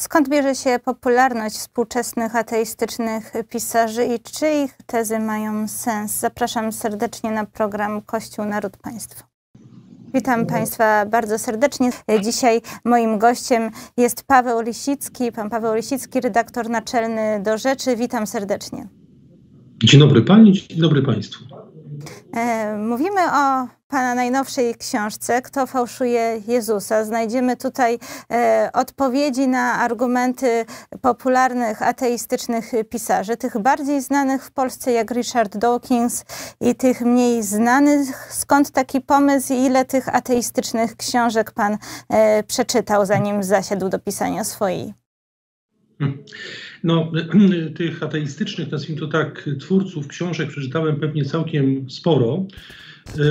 Skąd bierze się popularność współczesnych ateistycznych pisarzy i czy ich tezy mają sens? Zapraszam serdecznie na program Kościół, Naród, Państwo. Witam Państwa bardzo serdecznie. Dzisiaj moim gościem jest Paweł Lisicki, pan Paweł Lisicki, redaktor naczelny do Rzeczy. Witam serdecznie. Dzień dobry Pani, dzień dobry Państwu. E, mówimy o Pana najnowszej książce, Kto fałszuje Jezusa. Znajdziemy tutaj e, odpowiedzi na argumenty popularnych ateistycznych pisarzy, tych bardziej znanych w Polsce jak Richard Dawkins i tych mniej znanych. Skąd taki pomysł i ile tych ateistycznych książek Pan e, przeczytał, zanim zasiadł do pisania swojej? No, tych ateistycznych, nazwijmy to tak, twórców książek przeczytałem pewnie całkiem sporo. E,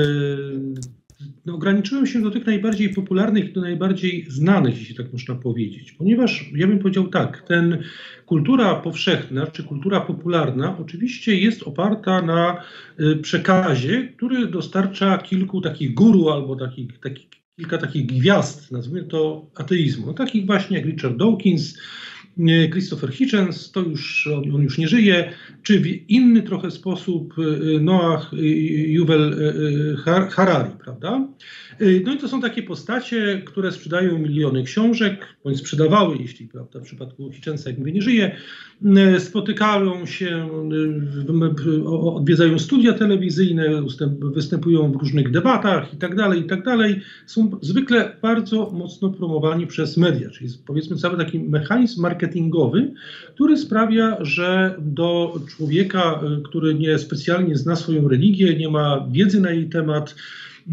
no, ograniczyłem się do tych najbardziej popularnych, do najbardziej znanych, jeśli tak można powiedzieć, ponieważ ja bym powiedział tak, ten kultura powszechna czy kultura popularna oczywiście jest oparta na e, przekazie, który dostarcza kilku takich guru albo takich, takich kilka takich gwiazd, nazwijmy to ateizmu, no, takich właśnie jak Richard Dawkins, Christopher Hitchens, to już on, on, już nie żyje, czy w inny trochę sposób y, Noah y, Yuval y, Harari, prawda? No i to są takie postacie, które sprzedają miliony książek, bądź sprzedawały, jeśli prawda, w przypadku Hitchensa, jak mówię, nie żyje, spotykają się, odwiedzają studia telewizyjne, występują w różnych debatach i tak dalej, i tak dalej. Są zwykle bardzo mocno promowani przez media, czyli powiedzmy cały taki mechanizm marketingowy, który sprawia, że do człowieka, który nie specjalnie zna swoją religię, nie ma wiedzy na jej temat,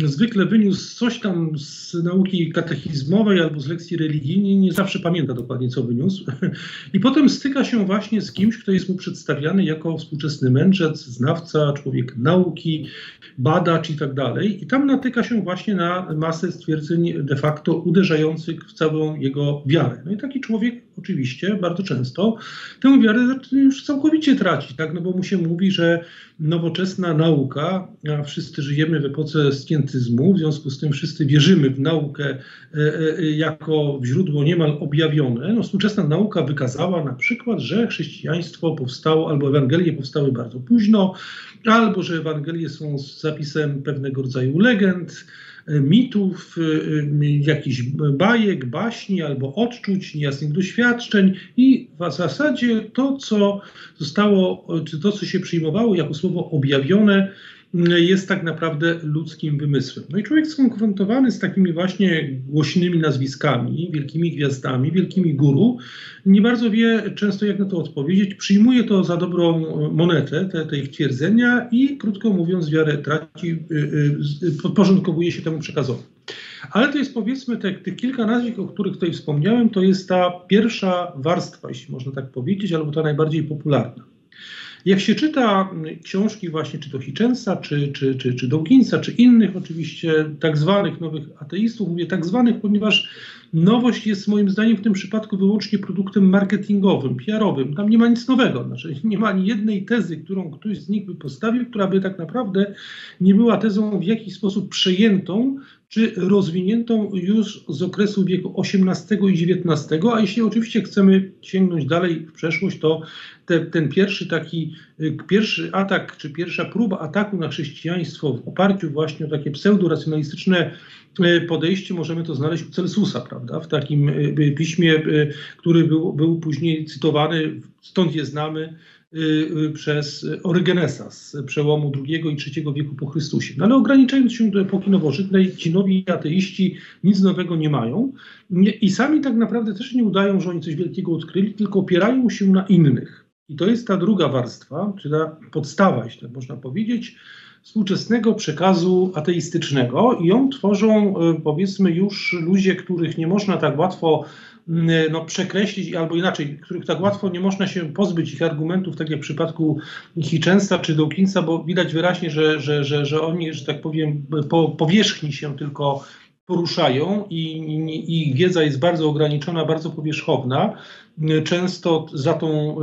zwykle wyniósł coś tam z nauki katechizmowej albo z lekcji religijnej, nie zawsze pamięta dokładnie, co wyniósł. I potem styka się właśnie z kimś, kto jest mu przedstawiany jako współczesny mędrzec, znawca, człowiek nauki, badacz i tak dalej. I tam natyka się właśnie na masę stwierdzeń de facto uderzających w całą jego wiarę. No i taki człowiek oczywiście bardzo często tę wiarę już całkowicie traci, tak? no bo mu się mówi, że nowoczesna nauka, a wszyscy żyjemy w epoce skientyzmu, w związku z tym wszyscy wierzymy w naukę e, e, jako w źródło niemal objawione. No, współczesna nauka wykazała na przykład, że chrześcijaństwo powstało, albo Ewangelie powstały bardzo późno, albo że Ewangelie są zapisem pewnego rodzaju legend, mitów, y, jakichś bajek, baśni albo odczuć, niejasnych doświadczeń. I w zasadzie to, co zostało, czy to, co się przyjmowało jako słowo objawione, jest tak naprawdę ludzkim wymysłem. No i człowiek skonfrontowany z takimi właśnie głośnymi nazwiskami, wielkimi gwiazdami, wielkimi guru, nie bardzo wie często jak na to odpowiedzieć, przyjmuje to za dobrą monetę, te, te ich twierdzenia i krótko mówiąc wiarę traci, y, y, podporządkowuje się temu przekazowi. Ale to jest powiedzmy te, tych kilka nazwisk, o których tutaj wspomniałem, to jest ta pierwsza warstwa, jeśli można tak powiedzieć, albo ta najbardziej popularna. Jak się czyta książki właśnie, czy to Hitchensa, czy, czy, czy, czy Dawkinsa, czy innych oczywiście tak zwanych nowych ateistów, mówię tak zwanych, ponieważ nowość jest moim zdaniem w tym przypadku wyłącznie produktem marketingowym, PR-owym. Tam nie ma nic nowego, znaczy nie ma ani jednej tezy, którą ktoś z nich by postawił, która by tak naprawdę nie była tezą w jakiś sposób przejętą czy rozwiniętą już z okresu wieku XVIII i XIX, a jeśli oczywiście chcemy sięgnąć dalej w przeszłość, to te, ten pierwszy taki, y, pierwszy atak, czy pierwsza próba ataku na chrześcijaństwo w oparciu właśnie o takie pseudoracjonalistyczne y, podejście możemy to znaleźć u Celsusa, prawda, w takim y, piśmie, który był, był później cytowany, stąd je znamy, przez Orygenesa z przełomu II i III wieku po Chrystusie. No ale ograniczając się do epoki nowożytnej, ci nowi ateiści nic nowego nie mają i sami tak naprawdę też nie udają, że oni coś wielkiego odkryli, tylko opierają się na innych. I to jest ta druga warstwa, czy ta podstawa, jeśli można powiedzieć, współczesnego przekazu ateistycznego i ją tworzą y, powiedzmy już ludzie, których nie można tak łatwo no, przekreślić, albo inaczej, których tak łatwo nie można się pozbyć ich argumentów, tak jak w przypadku Hitchensa czy Dawkinsa, bo widać wyraźnie, że, że, że, że oni, że tak powiem, po powierzchni się tylko poruszają i, ich wiedza jest bardzo ograniczona, bardzo powierzchowna. Często za tą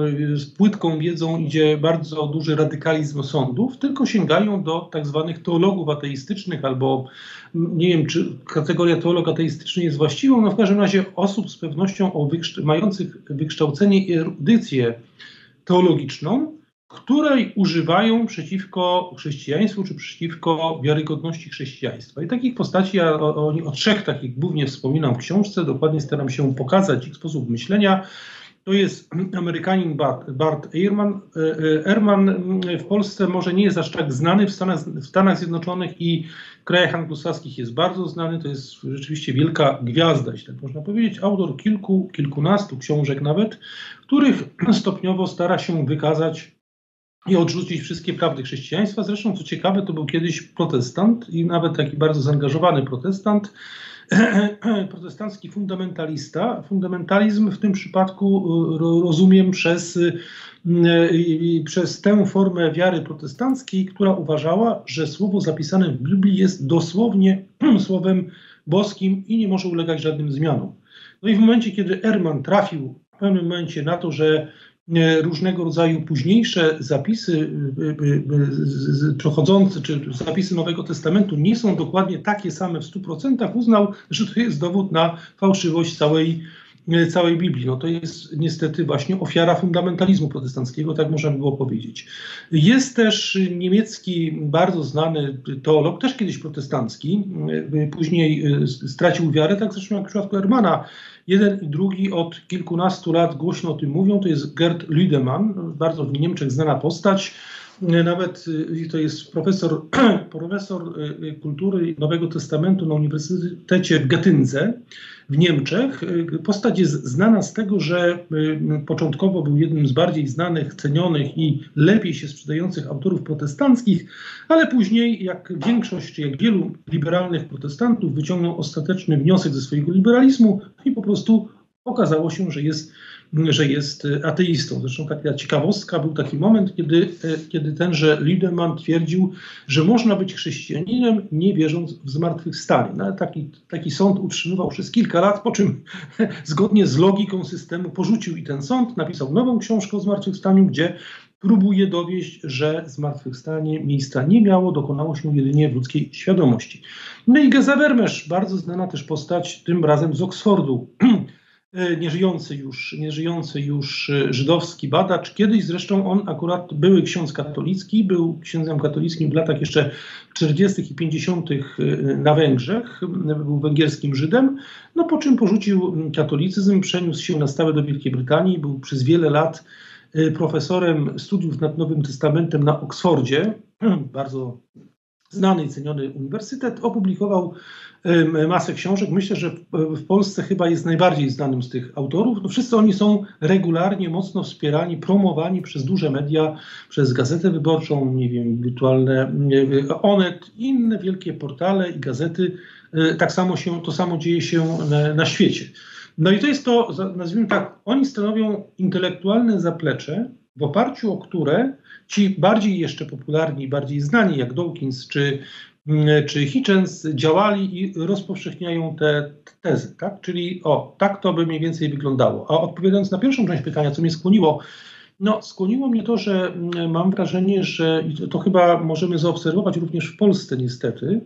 płytką wiedzą idzie bardzo duży radykalizm sądów, tylko sięgają do tak zwanych teologów ateistycznych albo nie wiem, czy kategoria teolog ateistyczny jest właściwą, no w każdym razie osób z pewnością mających wykształcenie i erudycję teologiczną, której używają przeciwko chrześcijaństwu czy przeciwko wiarygodności chrześcijaństwa. I takich postaci, ja o, o, o trzech takich głównie wspominam w książce, dokładnie staram się pokazać ich sposób myślenia. To jest Amerykanin Bart, Bart Ehrman. E, e, Ehrman w Polsce może nie jest aż tak znany, w Stanach, w Stanach Zjednoczonych i krajach anglosaskich jest bardzo znany. To jest rzeczywiście wielka gwiazda, jeśli tak można powiedzieć. Autor kilku, kilkunastu książek nawet, których stopniowo stara się wykazać i odrzucić wszystkie prawdy chrześcijaństwa. Zresztą, co ciekawe, to był kiedyś protestant i nawet taki bardzo zaangażowany protestant, protestancki fundamentalista. Fundamentalizm w tym przypadku e, rozumiem przez, e, przez tę formę wiary protestanckiej, która uważała, że słowo zapisane w Biblii jest dosłownie słowem boskim i nie może ulegać żadnym zmianom. No i w momencie, kiedy Erman trafił w pewnym momencie na to, że różnego rodzaju późniejsze zapisy e, e, przechodzące, czy zapisy Nowego Testamentu nie są dokładnie takie same w 100%, uznał, że to jest dowód na fałszywość całej, całej Biblii. No to jest niestety właśnie ofiara fundamentalizmu protestanckiego, tak można by było powiedzieć. Jest też niemiecki bardzo znany teolog, też kiedyś protestancki, później stracił wiarę, tak zresztą jak w przypadku Hermana, Jeden i drugi od kilkunastu lat głośno o tym mówią. To jest Gerd Lüdemann, bardzo w Niemczech znana postać. Nawet y, to jest profesor, profesor y, kultury Nowego Testamentu na Uniwersytecie w Getyndze w Niemczech. Y, postać jest znana z tego, że początkowo był jednym z bardziej znanych, cenionych i lepiej się sprzedających autorów protestanckich, ale później, jak większość, jak wielu liberalnych protestantów, wyciągnął ostateczny wniosek ze swojego liberalizmu i po prostu okazało się, że jest że jest e, ateistą. Zresztą taka ciekawostka, był taki moment, kiedy, e, kiedy tenże Liedemann twierdził, że można być chrześcijaninem nie wierząc w zmartwychwstanie. No, taki, taki sąd utrzymywał przez kilka lat, po czym zgodnie z logiką systemu porzucił i ten sąd, napisał nową książkę o zmartwychwstaniu, gdzie próbuje dowieść, że zmartwychwstanie miejsca nie miało, dokonało się jedynie w ludzkiej świadomości. No i Geza Vermesch, bardzo znana też postać, tym razem z Oksfordu. E, nieżyjący już, nieżyjący już e, żydowski badacz. Kiedyś zresztą on akurat były ksiądz katolicki, był księdzem katolickim w latach jeszcze 40. i 50. E, na Węgrzech, był węgierskim Żydem, no po czym porzucił katolicyzm, przeniósł się na stałe do Wielkiej Brytanii, był przez wiele lat profesorem studiów nad Nowym Testamentem na Oksfordzie, bardzo znany i ceniony uniwersytet, opublikował masę książek. Myślę, że w Polsce chyba jest najbardziej znanym z tych autorów. No wszyscy oni są regularnie mocno wspierani, promowani przez duże media, przez Gazetę Wyborczą, nie wiem, wirtualne Onet, inne wielkie portale i gazety. E, tak samo się, to samo dzieje się na, na świecie. No i to jest to, nazwijmy tak, oni stanowią intelektualne zaplecze, w oparciu o które ci bardziej jeszcze popularni, bardziej znani, jak Dawkins czy czy Hitchens działali i rozpowszechniają te tezy, tak? Czyli o, tak to by mniej więcej wyglądało. A odpowiadając na pierwszą część pytania, co mnie skłoniło, no skłoniło mnie to, że mm, mam wrażenie, że to chyba możemy zaobserwować również w Polsce niestety,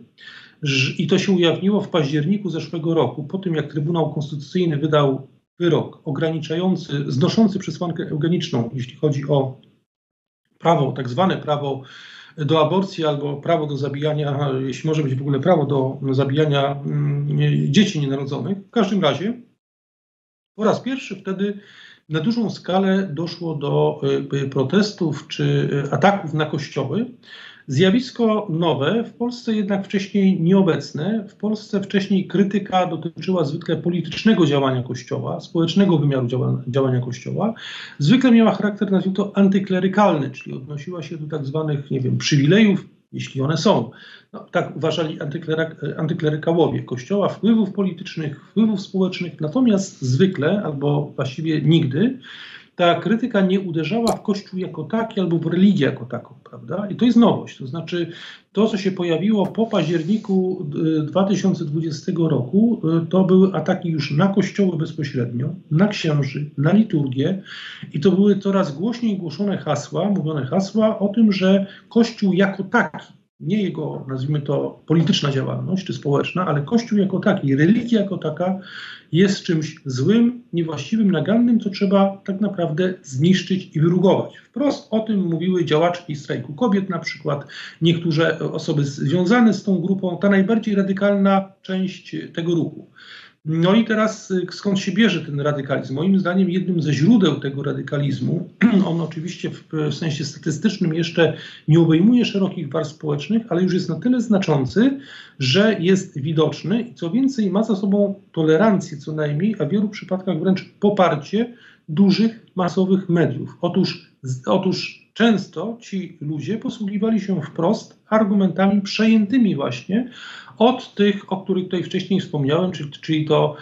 i to się ujawniło w październiku zeszłego roku, po tym jak Trybunał Konstytucyjny wydał wyrok ograniczający, znoszący przesłankę eugeniczną, jeśli chodzi o prawo, tak zwane prawo do aborcji albo prawo do zabijania, jeśli może być w ogóle prawo do zabijania mm, dzieci nienarodzonych. W każdym razie po raz pierwszy wtedy na dużą skalę doszło do y, protestów czy ataków na kościoły. Zjawisko nowe, w Polsce jednak wcześniej nieobecne. W Polsce wcześniej krytyka dotyczyła zwykle politycznego działania Kościoła, społecznego wymiaru działania, działania Kościoła. Zwykle miała charakter, nazwijmy to, antyklerykalny, czyli odnosiła się do tak zwanych, nie wiem, przywilejów, jeśli one są. No, tak uważali antyklerykałowie Kościoła, wpływów politycznych, wpływów społecznych, natomiast zwykle, albo właściwie nigdy, ta krytyka nie uderzała w Kościół jako taki albo w religię jako taką, prawda? I to jest nowość. To znaczy, to, co się pojawiło po październiku 2020 y, roku, y, to były ataki już na kościoły bezpośrednio, na księży, na liturgię i to były coraz głośniej głoszone hasła, mówione hasła o tym, że Kościół jako taki, nie jego, nazwijmy to, polityczna działalność czy społeczna, ale Kościół jako taki, religia jako taka jest czymś złym, niewłaściwym, nagannym, co trzeba tak naprawdę zniszczyć i wyrugować. Wprost o tym mówiły działaczki strajku kobiet, na przykład niektóre osoby związane z tą grupą, ta najbardziej radykalna część tego ruchu. No i teraz y, skąd się bierze ten radykalizm? Moim zdaniem jednym ze źródeł tego radykalizmu, on oczywiście w, sensie statystycznym jeszcze nie obejmuje szerokich warstw społecznych, ale już jest na tyle znaczący, że jest widoczny i co więcej ma za sobą tolerancję co najmniej, a w wielu przypadkach wręcz poparcie dużych, masowych mediów. Otóż, otóż często ci ludzie posługiwali się wprost argumentami przejętymi właśnie od tych, o których tutaj wcześniej wspomniałem, czyli, czyli to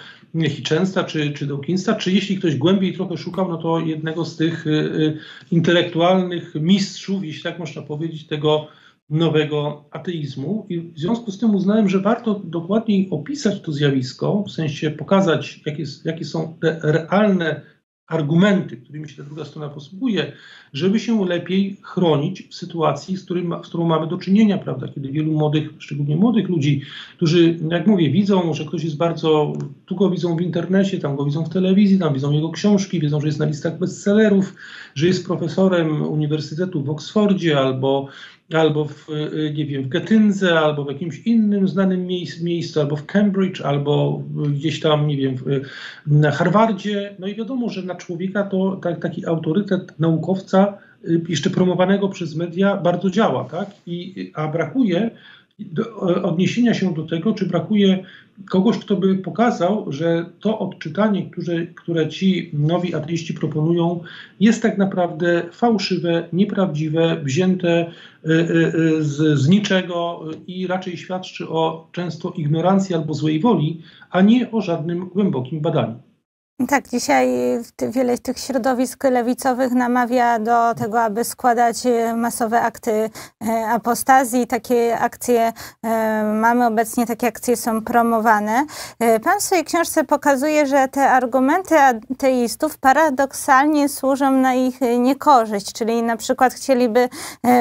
Hitchensa czy, czy Dawkinsa, czy jeśli ktoś głębiej trochę szukał, no to jednego z tych y, y, intelektualnych mistrzów, jeśli tak można powiedzieć, tego nowego ateizmu. I w związku z tym uznałem, że warto dokładniej opisać to zjawisko, w sensie pokazać, jakie, jakie są te realne argumenty, którymi się ta druga strona posługuje, żeby się lepiej chronić w sytuacji, z, którym, z którą mamy do czynienia, prawda, kiedy wielu młodych, szczególnie młodych ludzi, którzy, jak mówię, widzą, że ktoś jest bardzo, tu go widzą w internecie, tam go widzą w telewizji, tam widzą jego książki, wiedzą, że jest na listach bestsellerów, że jest profesorem Uniwersytetu w Oksfordzie albo albo w, y, nie wiem, w Getyndze, albo w jakimś innym znanym miejscu, miejscu, albo w Cambridge, albo gdzieś tam, nie wiem, na Harvardzie. No i wiadomo, że na człowieka to tak, taki autorytet naukowca, y, jeszcze promowanego przez media, bardzo działa, tak? I, a brakuje do, odniesienia się do tego, czy brakuje kogoś, kto by pokazał, że to odczytanie, które, które ci nowi ateiści proponują, jest tak naprawdę fałszywe, nieprawdziwe, wzięte y, y, y, z, z niczego i raczej świadczy o często ignorancji albo złej woli, a nie o żadnym głębokim badaniu. Tak, dzisiaj wiele tych środowisk lewicowych namawia do tego, aby składać e, masowe akty e, apostazji. Takie akcje e, mamy obecnie, takie akcje są promowane. Pan w swojej książce pokazuje, że te argumenty ateistów paradoksalnie służą na ich niekorzyść, czyli na przykład chcieliby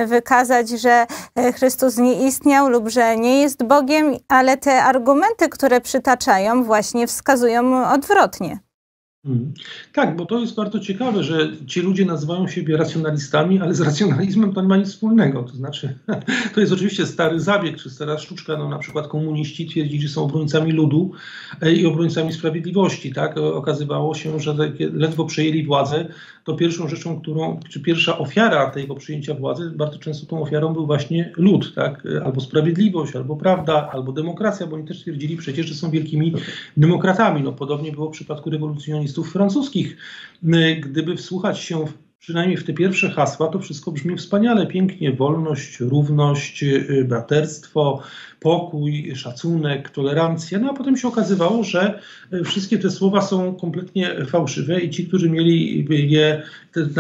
wykazać, że Chrystus nie istniał lub że nie jest Bogiem, ale te argumenty, które przytaczają, właśnie wskazują odwrotnie. Mhm. Tak, bo to jest bardzo ciekawe, że ci ludzie nazywają siebie racjonalistami, ale z racjonalizmem to nie ma nic wspólnego. To znaczy, to jest oczywiście stary zabieg, czy stara sztuczka. No, na przykład komuniści twierdzili, że są obrońcami ludu e, i obrońcami sprawiedliwości. Tak? Okazywało się, że ledwo przejęli władzę, to pierwszą rzeczą, którą, czy pierwsza ofiara tego przyjęcia władzy, bardzo często tą ofiarą był właśnie lud, tak? albo sprawiedliwość, albo prawda, albo demokracja, bo oni też twierdzili przecież, że są wielkimi demokratami. No, podobnie było w przypadku rewolucjonistów francuskich. Gdyby wsłuchać się w przynajmniej w te pierwsze hasła, to wszystko brzmi wspaniale, pięknie. Wolność, równość, y, braterstwo, pokój, szacunek, tolerancja. No a potem się okazywało, że y, wszystkie te słowa są kompletnie fałszywe i ci, którzy mieli je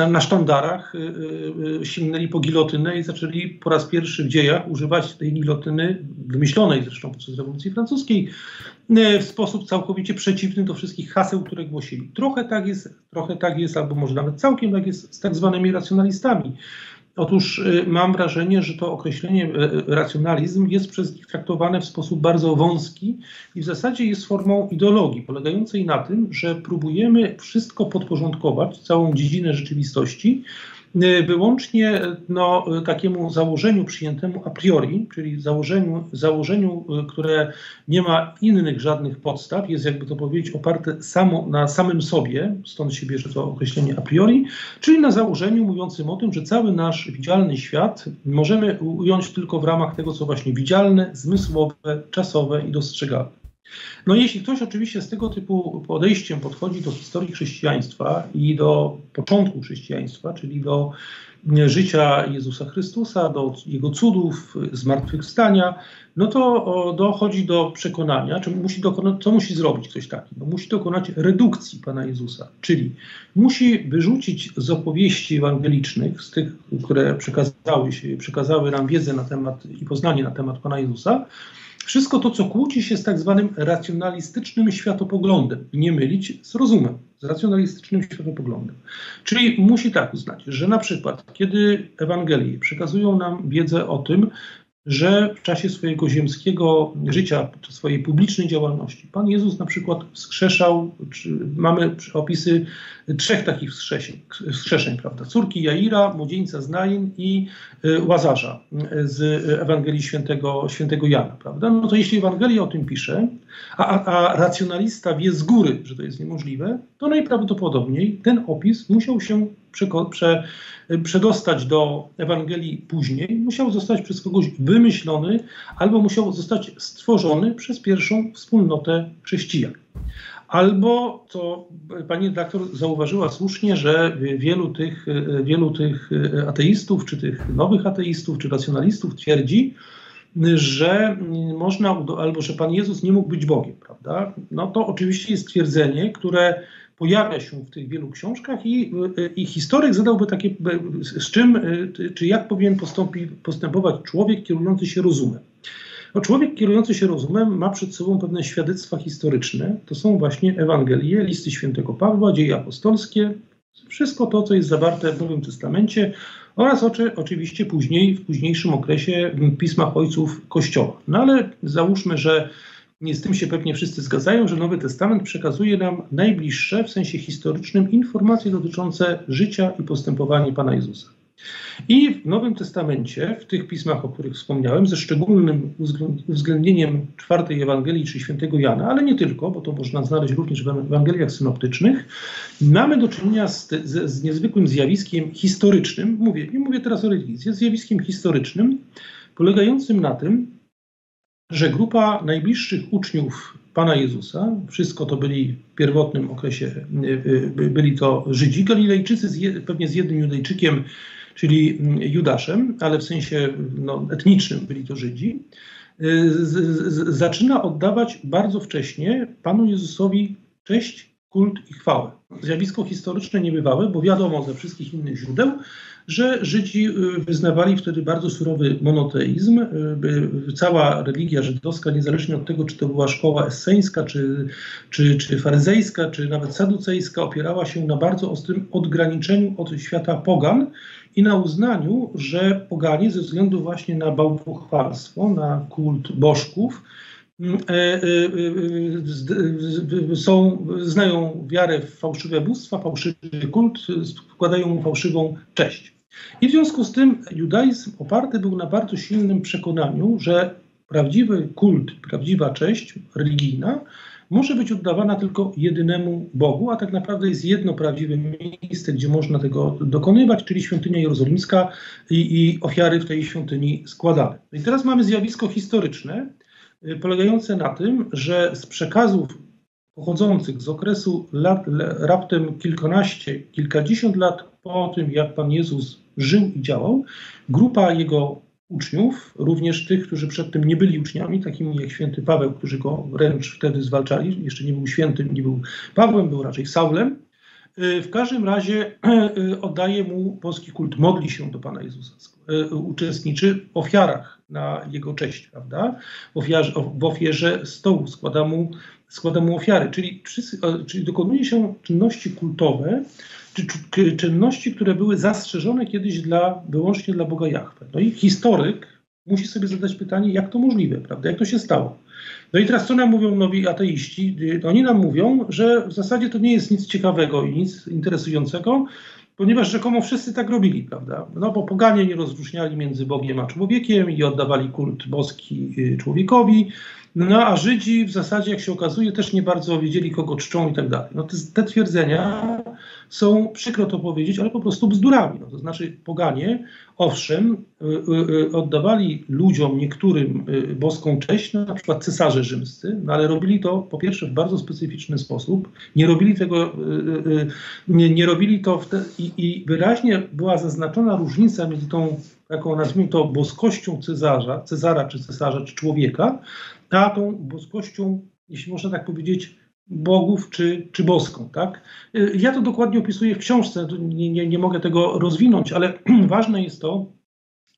na, sztandarach, y, sięgnęli po gilotynę i zaczęli po raz pierwszy w dziejach używać tej gilotyny, wymyślonej zresztą podczas rewolucji francuskiej, w sposób całkowicie przeciwny do wszystkich haseł, które głosili. Trochę tak jest, trochę tak jest, albo może nawet całkiem tak jest z tak zwanymi racjonalistami. Otóż y, mam wrażenie, że to określenie y, racjonalizm jest przez nich traktowane w sposób bardzo wąski i w zasadzie jest formą ideologii, polegającej na tym, że próbujemy wszystko podporządkować, całą dziedzinę rzeczywistości, wyłącznie no, takiemu założeniu przyjętemu a priori, czyli założeniu, założeniu, y, które nie ma innych żadnych podstaw, jest jakby to powiedzieć oparte samo na samym sobie, stąd się bierze to określenie a priori, czyli na założeniu mówiącym o tym, że cały nasz widzialny świat możemy ująć tylko w ramach tego, co właśnie widzialne, zmysłowe, czasowe i dostrzegalne. No jeśli ktoś oczywiście z tego typu podejściem podchodzi do historii chrześcijaństwa i do początku chrześcijaństwa, czyli do życia Jezusa Chrystusa, do Jego cudów, zmartwychwstania, no to dochodzi do przekonania, czy musi dokonać, co musi zrobić ktoś taki? No musi dokonać redukcji Pana Jezusa, czyli musi wyrzucić z opowieści ewangelicznych, z tych, które przekazały, się, przekazały nam wiedzę na temat i poznanie na temat Pana Jezusa, wszystko to, co kłóci się z tak zwanym racjonalistycznym światopoglądem, nie mylić z rozumem, z racjonalistycznym światopoglądem. Czyli musi tak uznać, że na przykład, kiedy Ewangelie przekazują nam wiedzę o tym, że w czasie swojego ziemskiego życia, swojej publicznej działalności, Pan Jezus na przykład wskrzeszał, mamy opisy trzech takich wskrzeszeń, prawda? córki Jaira, młodzieńca z Nain i y, Łazarza z Ewangelii świętego, świętego Jana. Prawda? No to jeśli Ewangelia o tym pisze, a, a, racjonalista wie z góry, że to jest niemożliwe, to najprawdopodobniej ten opis musiał się prze, prze, przedostać do Ewangelii później, musiał zostać przez kogoś wymyślony albo musiał zostać stworzony przez pierwszą wspólnotę chrześcijan. Albo, to pani redaktor zauważyła słusznie, że wielu tych, wielu tych ateistów, czy tych nowych ateistów, czy racjonalistów twierdzi, że można, albo że Pan Jezus nie mógł być Bogiem, prawda? No to oczywiście jest twierdzenie, które pojawia się w tych wielu książkach i, i historyk zadałby takie, z czym, czy jak powinien postąpi, postępować człowiek kierujący się rozumem. No, człowiek kierujący się rozumem ma przed sobą pewne świadectwa historyczne. To są właśnie Ewangelie, listy świętego Pawła, dzieje apostolskie, wszystko to, co jest zawarte w Nowym Testamencie oraz oczy, oczywiście później, w późniejszym okresie w pismach ojców Kościoła. No ale załóżmy, że nie z tym się pewnie wszyscy zgadzają, że Nowy Testament przekazuje nam najbliższe w sensie historycznym informacje dotyczące życia i postępowania Pana Jezusa. I w Nowym Testamencie, w tych pismach, o których wspomniałem, ze szczególnym uwzględnieniem czwartej Ewangelii czy świętego Jana, ale nie tylko, bo to można znaleźć również w Ewangeliach synoptycznych, mamy do czynienia z, z, z niezwykłym zjawiskiem historycznym. Mówię, nie mówię teraz o religii, zjawiskiem historycznym, polegającym na tym, że grupa najbliższych uczniów Pana Jezusa, wszystko to byli w pierwotnym okresie, byli to Żydzi, Galilejczycy, pewnie z jednym Judejczykiem, czyli Judaszem, ale w sensie no, etnicznym byli to Żydzi, z, z, zaczyna oddawać bardzo wcześnie Panu Jezusowi cześć, kult i chwałę. Zjawisko historyczne niebywałe, bo wiadomo ze wszystkich innych źródeł, że Żydzi y, wyznawali wtedy bardzo surowy monoteizm. Y, cała religia żydowska, niezależnie od tego, czy to była szkoła esseńska, czy, czy, czy faryzejska, czy nawet saducejska, opierała się na bardzo ostrym odgraniczeniu od świata pogan i na uznaniu, że poganie ze względu właśnie na bałwochwalstwo, na kult bożków, są, znają wiarę w fałszywe bóstwa, fałszywy kult, składają mu fałszywą cześć. I w związku z tym judaizm oparty był na bardzo silnym przekonaniu, że prawdziwy kult, prawdziwa cześć religijna może być oddawana tylko jedynemu Bogu, a tak naprawdę jest jedno prawdziwe miejsce, gdzie można tego dokonywać, czyli świątynia jerozolimska i, i ofiary w tej świątyni składane. I teraz mamy zjawisko historyczne, polegające na tym, że z przekazów pochodzących z okresu lat, raptem kilkanaście, kilkadziesiąt lat po tym, jak Pan Jezus żył i działał, grupa jego uczniów, również tych, którzy przedtem nie byli uczniami, takimi jak święty Paweł, którzy go wręcz wtedy zwalczali, jeszcze nie był świętym, nie był Pawłem, był raczej Saulem. Y, w każdym razie y, oddaje mu polski kult, modli się do Pana Jezusa, y, uczestniczy w ofiarach na jego cześć, prawda? W, ofiarze, w ofierze stołu składa mu, składa mu ofiary, czyli, czyli dokonuje się czynności kultowe, czy czynności, które były zastrzeżone kiedyś dla, wyłącznie dla Boga Jahwe. No i historyk musi sobie zadać pytanie, jak to możliwe, prawda? Jak to się stało? No i teraz co nam mówią nowi ateiści? Oni nam mówią, że w zasadzie to nie jest nic ciekawego i nic interesującego, ponieważ rzekomo wszyscy tak robili, prawda? No bo poganie nie rozróżniali między Bogiem a człowiekiem i oddawali kult boski y, człowiekowi, no a Żydzi w zasadzie, jak się okazuje, też nie bardzo wiedzieli, kogo czczą i tak dalej. No te, te twierdzenia są, przykro to powiedzieć, ale po prostu bzdurami. No, to znaczy poganie, owszem, y, y, oddawali ludziom niektórym boską cześć, no, na przykład cesarze rzymscy, no, ale robili to po pierwsze w bardzo specyficzny sposób. Nie robili tego, nie, nie robili to te, i, i wyraźnie była zaznaczona różnica między tą taką nazwijmy to boskością Cezarza, Cezara czy cesarza czy człowieka, a tą boskością, jeśli można tak powiedzieć, bogów czy, czy boską. Tak? Ja to dokładnie opisuję w książce, nie, nie, nie mogę tego rozwinąć, ale ważne jest to,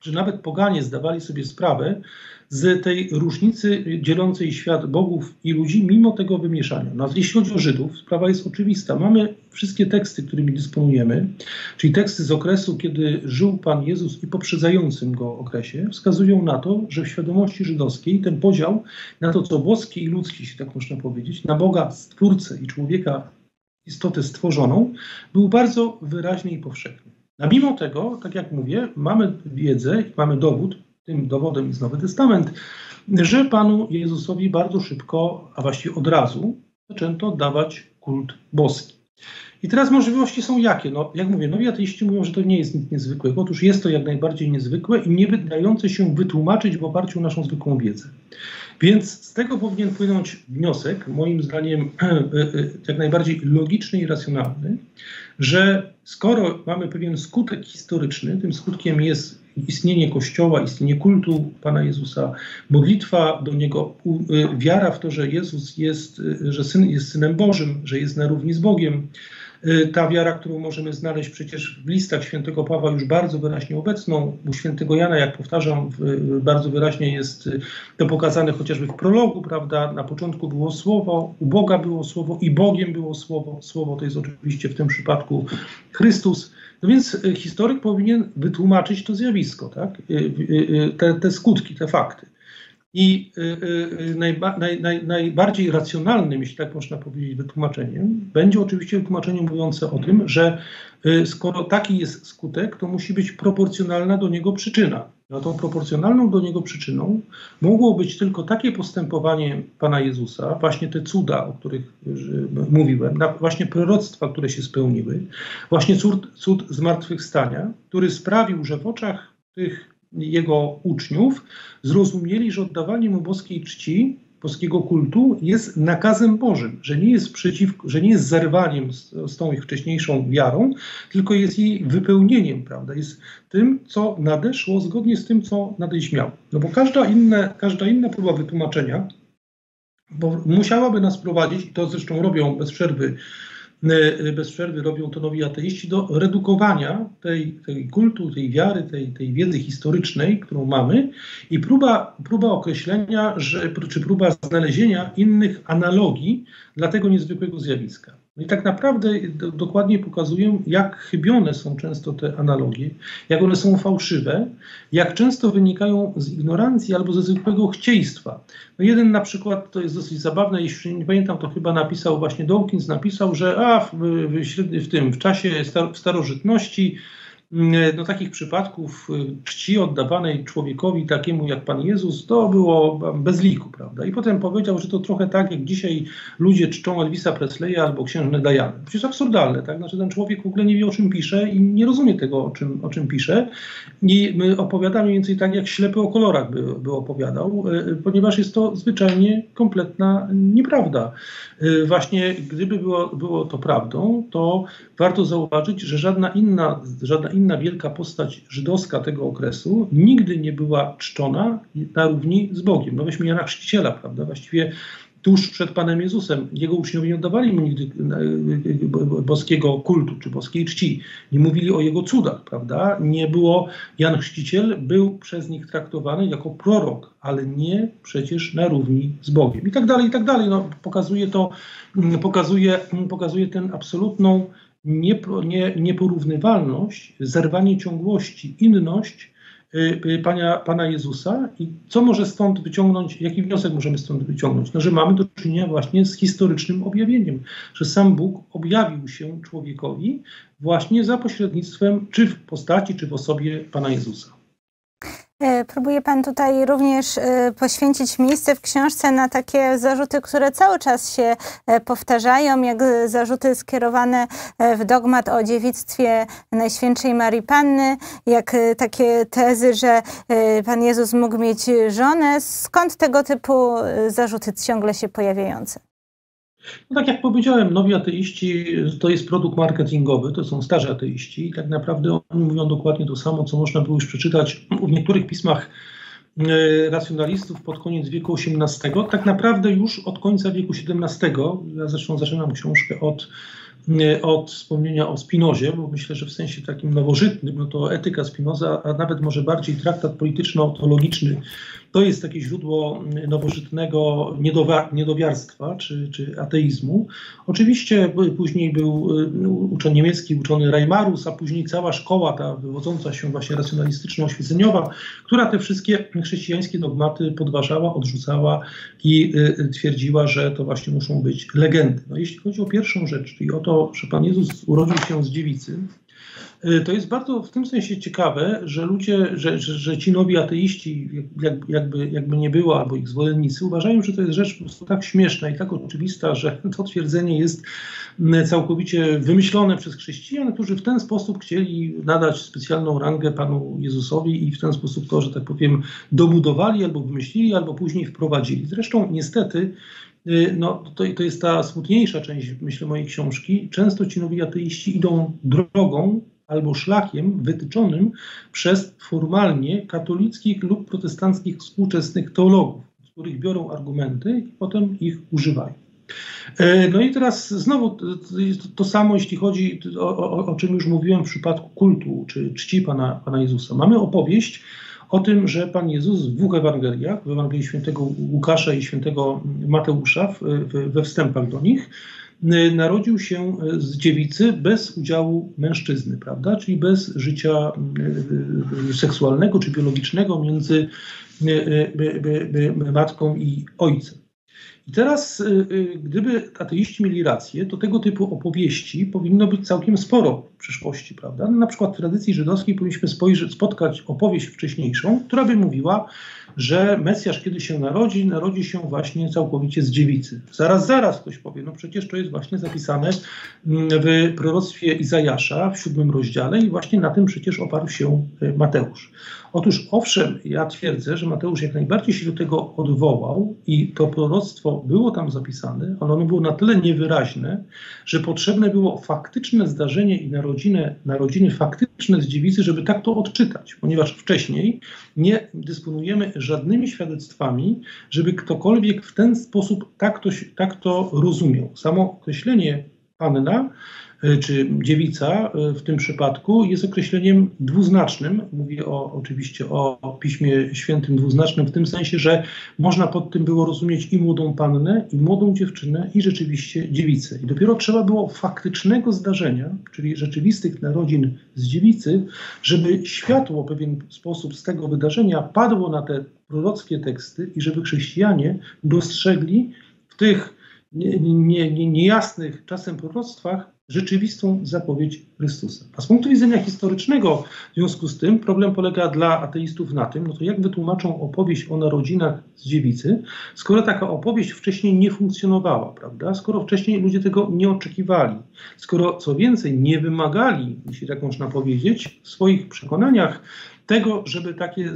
że nawet poganie zdawali sobie sprawę, z tej różnicy dzielącej świat bogów i ludzi, mimo tego wymieszania. No, jeśli chodzi o Żydów, sprawa jest oczywista. Mamy wszystkie teksty, którymi dysponujemy, czyli teksty z okresu, kiedy żył Pan Jezus i poprzedzającym go okresie, wskazują na to, że w świadomości żydowskiej ten podział na to, co boskie i ludzkie, jeśli tak można powiedzieć, na Boga, Stwórcę i człowieka, istotę stworzoną, był bardzo wyraźny i powszechny. A mimo tego, tak jak mówię, mamy wiedzę, mamy dowód, tym dowodem jest Nowy Testament, że Panu Jezusowi bardzo szybko, a właściwie od razu, zaczęto dawać kult boski. I teraz możliwości są jakie? No, jak mówię, nowi ateiści mówią, że to nie jest nic niezwykłego. Otóż jest to jak najbardziej niezwykłe i nie wydające się wytłumaczyć w oparciu o naszą zwykłą wiedzę. Więc z tego powinien płynąć wniosek, moim zdaniem jak najbardziej logiczny i racjonalny, że skoro mamy pewien skutek historyczny, tym skutkiem jest istnienie Kościoła, istnienie kultu Pana Jezusa, modlitwa do Niego, y, wiara w to, że Jezus jest, y, że Syn jest Synem Bożym, że jest na równi z Bogiem, Y, ta wiara, którą możemy znaleźć przecież w listach świętego Pawła już bardzo wyraźnie obecną, u świętego Jana, jak powtarzam, bardzo wyraźnie jest to pokazane chociażby w prologu, prawda? Na początku było słowo, u Boga było słowo i Bogiem było słowo. Słowo to jest oczywiście w tym przypadku Chrystus. No więc y, historyk powinien wytłumaczyć to zjawisko, tak? te, te skutki, te fakty. I y, y, y, najba, naj, naj, najbardziej racjonalnym, jeśli tak można powiedzieć, wytłumaczeniem będzie oczywiście wytłumaczenie mówiące o tym, że skoro taki jest skutek, to musi być proporcjonalna do niego przyczyna. No tą proporcjonalną do niego przyczyną mogło być tylko takie postępowanie Pana Jezusa, właśnie te cuda, o których mówiłem, właśnie proroctwa, które się spełniły, właśnie cud, cud zmartwychwstania, który sprawił, że w oczach tych jego uczniów zrozumieli, że oddawanie mu boskiej czci, boskiego kultu jest nakazem Bożym, że nie jest przeciw, że nie jest zerwaniem z, z tą ich wcześniejszą wiarą, tylko jest jej wypełnieniem, prawda? Jest tym, co nadeszło zgodnie z tym, co nadejść miało. No bo każda inna, każda inna próba wytłumaczenia bo musiałaby nas prowadzić, i to zresztą robią bez przerwy bez przerwy robią to nowi ateiści, do redukowania tej, tej kultu, tej wiary, tej, tej wiedzy historycznej, którą mamy i próba, próba określenia, że, czy próba znalezienia innych analogii dla tego niezwykłego zjawiska. No i tak naprawdę do, dokładnie pokazują, jak chybione są często te analogie, jak one są fałszywe, jak często wynikają z ignorancji albo ze zwykłego chcieństwa. No jeden na przykład, to jest dosyć zabawne, jeśli nie pamiętam, to chyba napisał właśnie Dawkins, napisał, że a, w, w, w tym, w czasie star, w starożytności do takich przypadków y, czci oddawanej człowiekowi takiemu jak Pan Jezus, to było bez liku, prawda? I potem powiedział, że to trochę tak, jak dzisiaj ludzie czczą Elvisa Presleya albo księżnę Diana. To jest absurdalne, tak? Znaczy ten człowiek w ogóle nie wie, o czym pisze i nie rozumie tego, o czym, o czym pisze. I my opowiadamy mniej więcej tak, jak ślepy o kolorach by, by opowiadał, ponieważ jest to zwyczajnie kompletna nieprawda. Właśnie gdyby było, było to prawdą, to warto zauważyć, że żadna inna, żadna inna wielka postać żydowska tego okresu nigdy nie była czczona na równi z Bogiem. No weźmy Jana Chrzciciela, prawda? Właściwie tuż przed Panem Jezusem. Jego uczniowie nie oddawali mu nigdy e, boskiego kultu czy boskiej czci. Nie mówili o jego cudach, prawda? Nie było, Jan Chrzciciel był przez nich traktowany jako prorok, ale nie przecież na równi z Bogiem. I tak dalej, i tak dalej. No, pokazuje to, pokazuje, pokazuje ten absolutną nieporównywalność, zerwanie ciągłości, inność y, y, Pana, Pana Jezusa i co może stąd wyciągnąć, jaki wniosek możemy stąd wyciągnąć? No, że mamy do czynienia właśnie z historycznym objawieniem, że sam Bóg objawił się człowiekowi właśnie za pośrednictwem, czy w postaci, czy w osobie Pana Jezusa. E, próbuje Pan tutaj również e, poświęcić miejsce w książce na takie zarzuty, które cały czas się e, powtarzają, jak zarzuty skierowane w dogmat o dziewictwie Najświętszej Marii Panny, jak takie tezy, że Pan Jezus mógł mieć żonę. Skąd tego typu zarzuty ciągle się pojawiające? No tak jak powiedziałem, nowi ateiści to jest produkt marketingowy, to są starzy ateiści i tak naprawdę oni mówią dokładnie to samo, co można było już przeczytać w niektórych pismach e, racjonalistów pod koniec wieku XVIII, tak naprawdę już od końca wieku XVII. Ja zresztą zaczynam książkę od E, od wspomnienia o Spinozie, bo myślę, że w sensie takim nowożytnym, no to etyka Spinoza, a nawet może bardziej traktat polityczno-teologiczny, to jest takie źródło nowożytnego niedowiarstwa czy, czy ateizmu. Oczywiście później był e, uczony niemiecki, uczony Reimarus, a później cała szkoła ta wywodząca się właśnie racjonalistyczno-oświeceniowa, która te wszystkie chrześcijańskie dogmaty podważała, odrzucała i e, twierdziła, że to właśnie muszą być legendy. No, jeśli chodzi o pierwszą rzecz, czyli o to, że Pan Jezus urodził się z dziewicy, y, to jest bardzo w tym sensie ciekawe, że ludzie, że, że, że ci nowi ateiści, jak, jakby, jakby nie było, albo ich zwolennicy, uważają, że to jest rzecz po prostu tak śmieszna i tak oczywista, że to twierdzenie jest mm, całkowicie wymyślone przez chrześcijan, którzy w ten sposób chcieli nadać specjalną rangę Panu Jezusowi i w ten sposób to, że tak powiem, dobudowali albo wymyślili, albo później wprowadzili. Zresztą niestety Y, no, to, to jest ta smutniejsza część, myślę, mojej książki. Często ci nowi ateiści idą drogą albo szlakiem wytyczonym przez formalnie katolickich lub protestanckich współczesnych teologów, z których biorą argumenty i potem ich używają. Y, no i teraz znowu to, to samo, jeśli chodzi o, o, o, czym już mówiłem w przypadku kultu czy czci Pana, Pana Jezusa. Mamy opowieść o tym, że Pan Jezus w dwóch Ewangeliach, w Ewangelii Świętego Łukasza i Świętego Mateusza, w, w, we wstępach do nich, narodził się z dziewicy bez udziału mężczyzny, prawda? Czyli bez życia seksualnego czy biologicznego między matką i ojcem. I teraz, gdyby ateiści mieli rację, to tego typu opowieści powinno być całkiem sporo w przyszłości, prawda? No, na przykład w tradycji żydowskiej powinniśmy spojrzeć, spotkać opowieść wcześniejszą, która by mówiła, że Mesjasz, kiedy się narodzi, narodzi się właśnie całkowicie z dziewicy. Zaraz, zaraz ktoś powie, no przecież to jest właśnie zapisane mm, w proroctwie Izajasza w siódmym rozdziale i właśnie na tym przecież oparł się y, Mateusz. Otóż owszem, ja twierdzę, że Mateusz jak najbardziej się do tego odwołał i to proroctwo było tam zapisane, ale ono było na tyle niewyraźne, że potrzebne było faktyczne zdarzenie i narodziny, narodziny faktyczne z dziewicy, żeby tak to odczytać, ponieważ wcześniej nie dysponujemy żadnymi świadectwami, żeby ktokolwiek w ten sposób tak to, tak to rozumiał. Samo określenie panna E, czy dziewica e, w tym przypadku jest określeniem dwuznacznym. Mówię o, oczywiście o Piśmie Świętym dwuznacznym w tym sensie, że można pod tym było rozumieć i młodą pannę, i młodą dziewczynę, i rzeczywiście dziewicę. I dopiero trzeba było faktycznego zdarzenia, czyli rzeczywistych narodzin z dziewicy, żeby światło w pewien sposób z tego wydarzenia padło na te prorockie teksty i żeby chrześcijanie dostrzegli w tych niejasnych nie, nie czasem proroctwach rzeczywistą zapowiedź Chrystusa. A z punktu widzenia historycznego, w związku z tym, problem polega dla ateistów na tym, no to jak wytłumaczą opowieść o narodzinach z dziewicy, skoro taka opowieść wcześniej nie funkcjonowała, prawda? Skoro wcześniej ludzie tego nie oczekiwali, skoro co więcej nie wymagali, jeśli tak można powiedzieć, w swoich przekonaniach tego, żeby takie,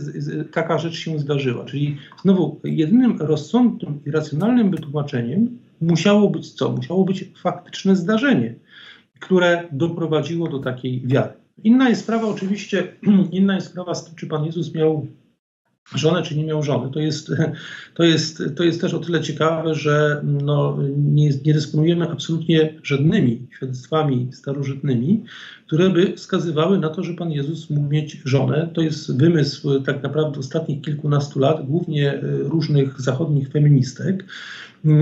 taka rzecz się zdarzyła. Czyli znowu jedynym rozsądnym i racjonalnym wytłumaczeniem musiało być co? Musiało być faktyczne zdarzenie które doprowadziło do takiej wiary. Inna jest sprawa oczywiście, inna jest sprawa, czy Pan Jezus miał żonę, czy nie miał żony. To jest, to jest, to jest też o tyle ciekawe, że no, nie, nie dysponujemy absolutnie żadnymi świadectwami starożytnymi, które by wskazywały na to, że Pan Jezus mógł mieć żonę. To jest wymysł tak naprawdę ostatnich kilkunastu lat, głównie różnych zachodnich feministek,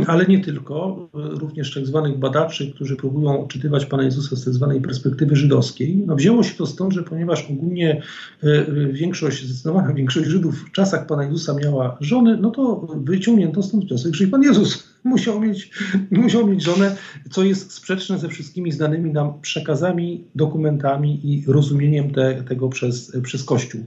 ale nie tylko, również tak zwanych badaczy, którzy próbują odczytywać Pana Jezusa z tak zwanej perspektywy żydowskiej. No wzięło się to stąd, że ponieważ ogólnie e, e, większość, zdecydowana większość Żydów w czasach Pana Jezusa miała żony, no to wyciągnięto stąd wniosek, że Pan Jezus musiał mieć, musiał mieć żonę, co jest sprzeczne ze wszystkimi znanymi nam przekazami, dokumentami i rozumieniem te, tego przez, przez Kościół.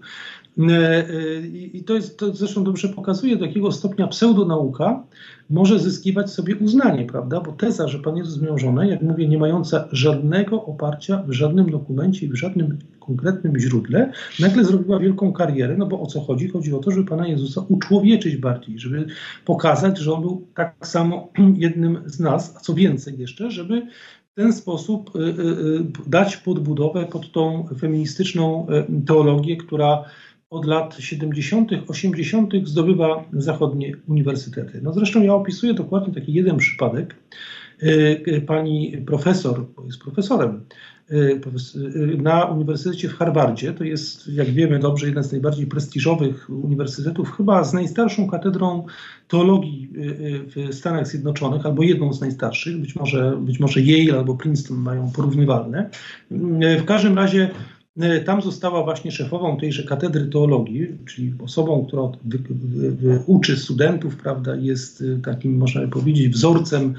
I to, jest, to zresztą dobrze pokazuje, do jakiego stopnia pseudonauka może zyskiwać sobie uznanie, prawda? Bo teza, że Pan Jezus miał żonę, jak mówię, nie mająca żadnego oparcia w żadnym dokumencie i w żadnym konkretnym źródle, nagle zrobiła wielką karierę, no bo o co chodzi? Chodzi o to, żeby Pana Jezusa uczłowieczyć bardziej, żeby pokazać, że On był tak samo jednym z nas, a co więcej jeszcze, żeby w ten sposób y, y, y, dać podbudowę pod tą feministyczną teologię, która od lat 70., 80. zdobywa zachodnie uniwersytety. No zresztą ja opisuję dokładnie taki jeden przypadek. Pani profesor, bo jest profesorem, na Uniwersytecie w Harvardzie. To jest, jak wiemy dobrze, jeden z najbardziej prestiżowych uniwersytetów, chyba z najstarszą katedrą teologii w Stanach Zjednoczonych, albo jedną z najstarszych, być może, być może Yale albo Princeton mają porównywalne. W każdym razie E, tam została właśnie szefową tejże katedry teologii, czyli osobą, która wy, wy, wy, uczy studentów, prawda, jest e, takim, można powiedzieć, wzorcem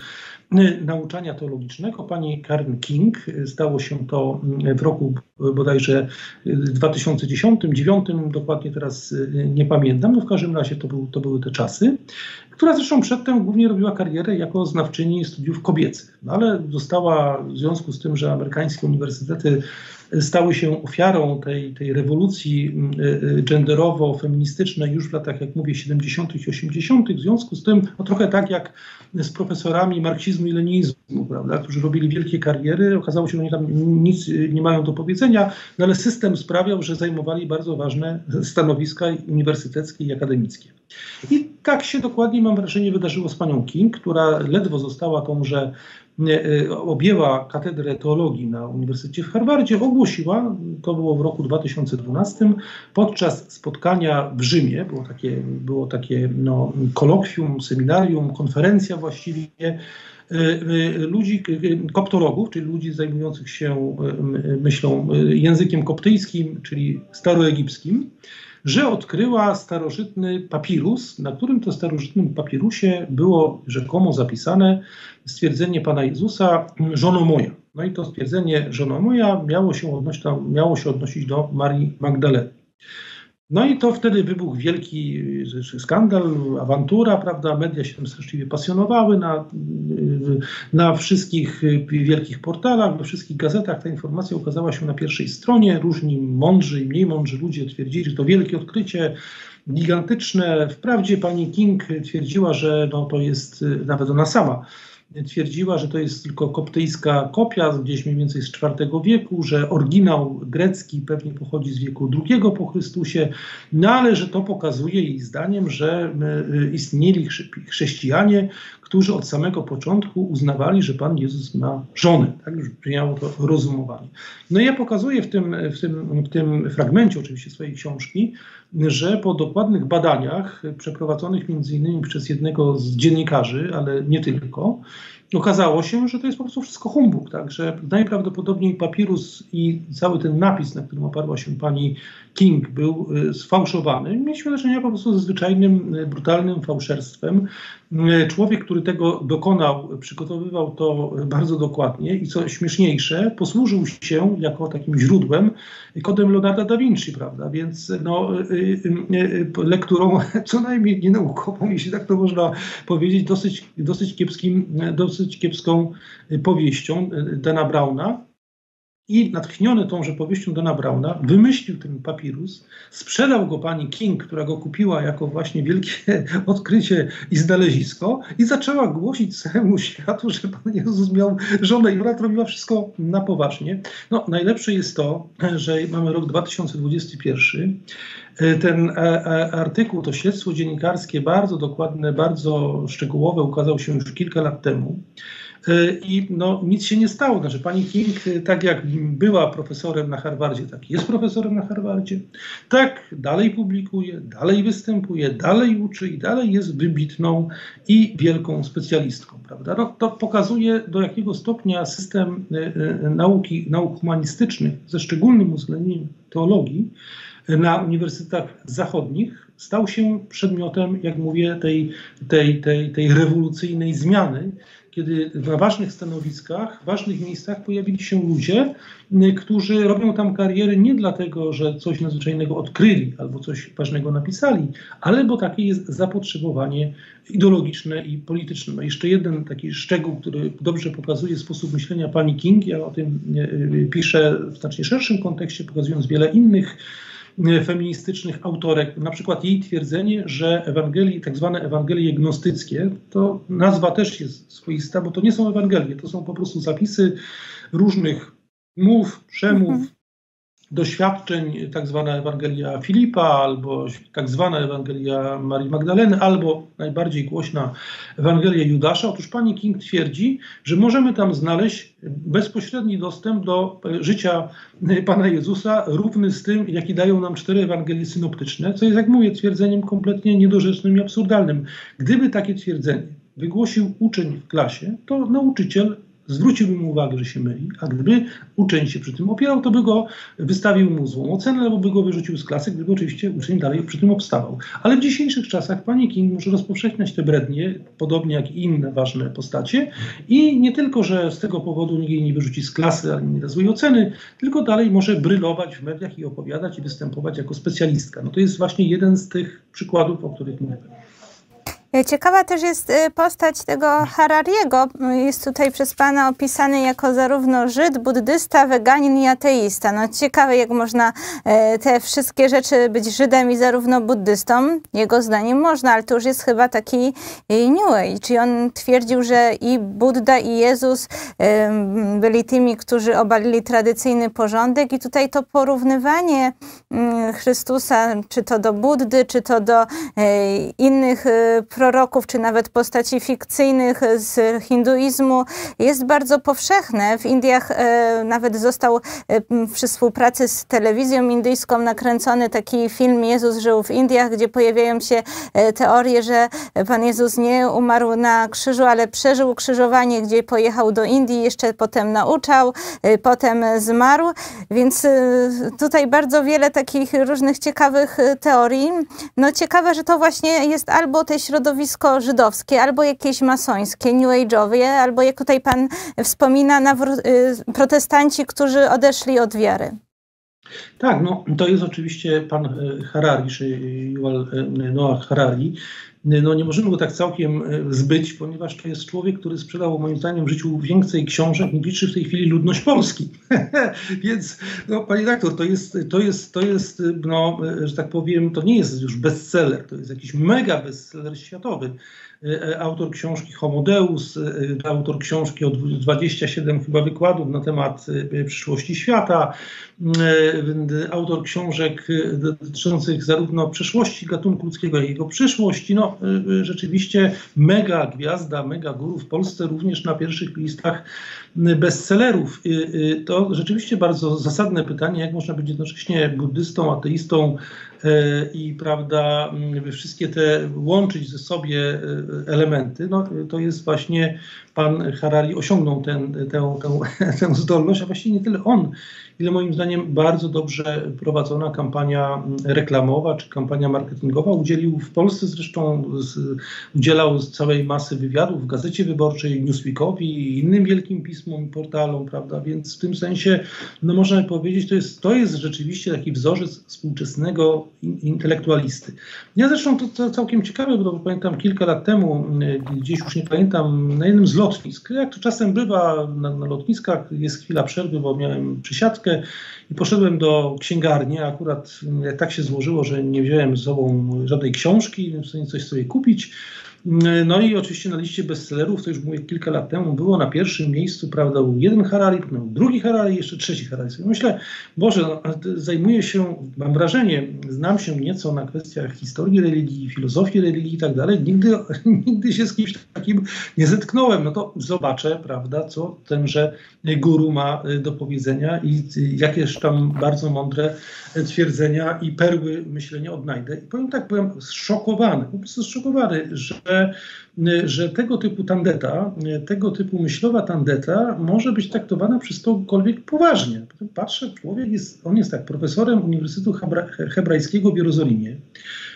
e, nauczania teologicznego. Pani Karen King, stało się to w roku bodajże 2010, 2009, dokładnie teraz nie pamiętam, no w każdym razie to, był, to były te czasy, która zresztą przedtem głównie robiła karierę jako znawczyni studiów kobiecych, no ale została w związku z tym, że amerykańskie uniwersytety stały się ofiarą tej, tej rewolucji mm, y, y, genderowo-feministycznej już w latach, jak mówię, 70. i 80. W związku z tym, no trochę tak jak z profesorami marksizmu i leninizmu, prawda, którzy robili wielkie kariery, okazało się, że oni tam nic nie mają do powiedzenia, no ale system sprawiał, że zajmowali bardzo ważne stanowiska uniwersyteckie i akademickie. I tak się dokładnie, mam wrażenie, wydarzyło z panią King, która ledwo została tąże Y, objęła katedrę teologii na Uniwersytecie w Harvardzie, ogłosiła, to było w roku 2012, podczas spotkania w Rzymie, było takie, było takie no, kolokwium, seminarium, konferencja właściwie, y, y, ludzi, koptologów, czyli ludzi zajmujących się myślą językiem koptyjskim, czyli staroegipskim, że odkryła starożytny papirus, na którym to starożytnym papirusie było rzekomo zapisane stwierdzenie Pana Jezusa, żono moja. No i to stwierdzenie żono moja miało się, odnosić, miało się odnosić do Marii Magdaleny. No i to wtedy wybuchł wielki skandal, awantura, prawda? Media się tym straszliwie pasjonowały na, na wszystkich wielkich portalach, we wszystkich gazetach. Ta informacja ukazała się na pierwszej stronie. Różni mądrzy i mniej mądrzy ludzie twierdzili, że to wielkie odkrycie, gigantyczne. Wprawdzie pani King twierdziła, że no, to jest nawet ona sama twierdziła, że to jest tylko koptyjska kopia gdzieś mniej więcej z IV wieku, że oryginał grecki pewnie pochodzi z wieku II po Chrystusie, no ale że to pokazuje jej zdaniem, że y, istnieli chrześcijanie, którzy od samego początku uznawali, że Pan Jezus ma żonę. Tak już brzmiało to rozumowanie. No i ja pokazuję w tym, w, tym, w tym fragmencie oczywiście swojej książki, że po dokładnych badaniach przeprowadzonych między innymi przez jednego z dziennikarzy, ale nie tylko, okazało się, że to jest po prostu wszystko humbug, tak, że najprawdopodobniej papirus i cały ten napis, na którym oparła się pani King, był y, sfałszowany. Mieliśmy do czynienia po prostu ze zwyczajnym, y, brutalnym fałszerstwem. Y, człowiek, który tego dokonał, przygotowywał to bardzo dokładnie i co śmieszniejsze, posłużył się jako takim źródłem kodem Leonarda da Vinci, prawda, więc no, lekturą co najmniej nienaukową, jeśli tak to można powiedzieć, dosyć, dosyć, kiepskim, dosyć kiepską powieścią Dana Brauna i natchniony tąże powieścią Dona Brauna wymyślił ten papirus, sprzedał go pani King, która go kupiła jako właśnie wielkie odkrycie i znalezisko i zaczęła głosić całemu światu, że Pan Jezus miał żonę i ona robiła wszystko na poważnie. No, najlepsze jest to, że mamy rok 2021. Ten e, e, artykuł, to śledztwo dziennikarskie bardzo dokładne, bardzo szczegółowe ukazał się już kilka lat temu. E, i no, nic się nie stało. Znaczy, pani King, e, tak jak była profesorem na Harvardzie, tak jest profesorem na Harvardzie, tak dalej publikuje, dalej występuje, dalej uczy i dalej jest wybitną i wielką specjalistką. Prawda? No, to pokazuje, do jakiego stopnia system e, nauki, nauk humanistycznych, ze szczególnym uwzględnieniem teologii, na uniwersytetach zachodnich stał się przedmiotem, jak mówię, tej, tej, tej, tej rewolucyjnej zmiany, kiedy na ważnych stanowiskach, ważnych miejscach pojawili się ludzie, którzy robią tam karierę nie dlatego, że coś nadzwyczajnego odkryli albo coś ważnego napisali, ale bo takie jest zapotrzebowanie ideologiczne i polityczne. No jeszcze jeden taki szczegół, który dobrze pokazuje sposób myślenia pani King, ja o tym piszę w znacznie szerszym kontekście, pokazując wiele innych feministycznych autorek, na przykład jej twierdzenie, że Ewangelii, tak zwane Ewangelie gnostyckie, to nazwa też jest swoista, bo to nie są Ewangelie, to są po prostu zapisy różnych mów, przemów, mhm doświadczeń, tak zwana Ewangelia Filipa, albo tak zwana Ewangelia Marii Magdaleny, albo najbardziej głośna Ewangelia Judasza. Otóż pani King twierdzi, że możemy tam znaleźć bezpośredni dostęp do życia Pana Jezusa, równy z tym, jaki dają nam cztery Ewangelie synoptyczne, co jest, jak mówię, twierdzeniem kompletnie niedorzecznym i absurdalnym. Gdyby takie twierdzenie wygłosił uczeń w klasie, to nauczyciel zwróciłbym uwagę, że się myli, a gdyby uczeń się przy tym opierał, to by go wystawił mu złą ocenę, albo by go wyrzucił z klasy, gdyby oczywiście uczeń dalej przy tym obstawał. Ale w dzisiejszych czasach pani King może rozpowszechniać te brednie, podobnie jak i inne ważne postacie i nie tylko, że z tego powodu nikt jej nie wyrzuci z klasy, ani nie da złej oceny, tylko dalej może brylować w mediach i opowiadać i występować jako specjalistka. No to jest właśnie jeden z tych przykładów, o których mówię. Ciekawa też jest y, postać tego Harariego. Jest tutaj przez Pana opisany jako zarówno Żyd, buddysta, weganin i ateista. No ciekawe, jak można e, te wszystkie rzeczy być Żydem i zarówno buddystą. Jego zdaniem można, ale to już jest chyba taki New Age. Czyli on twierdził, że i Buddha, i Jezus byli tymi, którzy obalili tradycyjny porządek i tutaj to porównywanie mm, Chrystusa, czy to do Buddy, czy to do e, innych proroków, proroków, czy nawet postaci fikcyjnych z hinduizmu jest bardzo powszechne. W Indiach e, nawet został e, przy współpracy z telewizją indyjską nakręcony taki film Jezus żył w Indiach, gdzie pojawiają się e, teorie, że Pan Jezus nie umarł na krzyżu, ale przeżył krzyżowanie, gdzie pojechał do Indii, jeszcze potem nauczał, potem zmarł. Więc tutaj bardzo wiele takich różnych ciekawych teorii. No ciekawe, że to właśnie jest albo te środowisko środowisko żydowskie, albo jakieś masońskie, new age'owe, albo jak tutaj pan wspomina, y, protestanci, którzy odeszli od wiary. Tak, no to jest oczywiście pan y, Harari, czy y, Noah Harari, no nie możemy go tak całkiem e, zbyć, ponieważ to jest człowiek, który sprzedał moim zdaniem w życiu więcej książek niż liczy w tej chwili ludność Polski. Więc, no panie doktor, to jest, to jest, to jest, no, e, że tak powiem, to nie jest już bestseller, to jest jakiś mega bestseller światowy. E, autor książki Homo Deus, autor książki o 27 chyba wykładów na temat przyszłości świata, autor książek dotyczących zarówno przeszłości gatunku ludzkiego, jak i jego przyszłości. No, Y, y, rzeczywiście mega gwiazda, mega guru w Polsce, również na pierwszych listach y, bestsellerów. To rzeczywiście bardzo zasadne pytanie, jak można być jednocześnie buddystą, ateistą i prawda, wszystkie te łączyć ze sobie elementy, no, to jest właśnie pan Harari osiągnął ten, tę, tę, zdolność, a właściwie nie tyle on, ile moim zdaniem bardzo dobrze prowadzona kampania reklamowa czy kampania marketingowa. Udzielił w Polsce zresztą, z, udzielał z całej masy wywiadów w Gazecie Wyborczej, Newsweekowi i innym wielkim pismom portalom, prawda, więc w tym sensie, no można powiedzieć, to jest, to jest rzeczywiście taki wzorzec współczesnego intelektualisty. Ja zresztą to, to całkiem ciekawe, bo pamiętam kilka lat temu, gdzieś już nie pamiętam, na jednym z lotnisk, jak to czasem bywa na, na lotniskach, jest chwila przerwy, bo miałem przysiadkę, i poszedłem do księgarni. Akurat tak się złożyło, że nie wziąłem ze sobą żadnej książki, więc coś sobie kupić. No i oczywiście na liście bestsellerów, to już mówię kilka lat temu, było na pierwszym miejscu, prawda, był jeden Harari, no, drugi Harari, jeszcze trzeci Harari. Myślę, Boże, no, zajmuję się, mam wrażenie, znam się nieco na kwestiach historii religii, filozofii religii i tak dalej. Nigdy, nigdy się z kimś takim nie zetknąłem. No to zobaczę, prawda, co tenże guru ma do powiedzenia i jakież tam bardzo mądre twierdzenia i perły myślenia odnajdę. I powiem tak, byłem zszokowany, po prostu zszokowany, że że, tego typu tandeta, tego typu myślowa tandeta może być traktowana przez kogokolwiek poważnie. Patrzę, człowiek jest, on jest tak profesorem Uniwersytetu Hebra Hebrajskiego w Jerozolimie.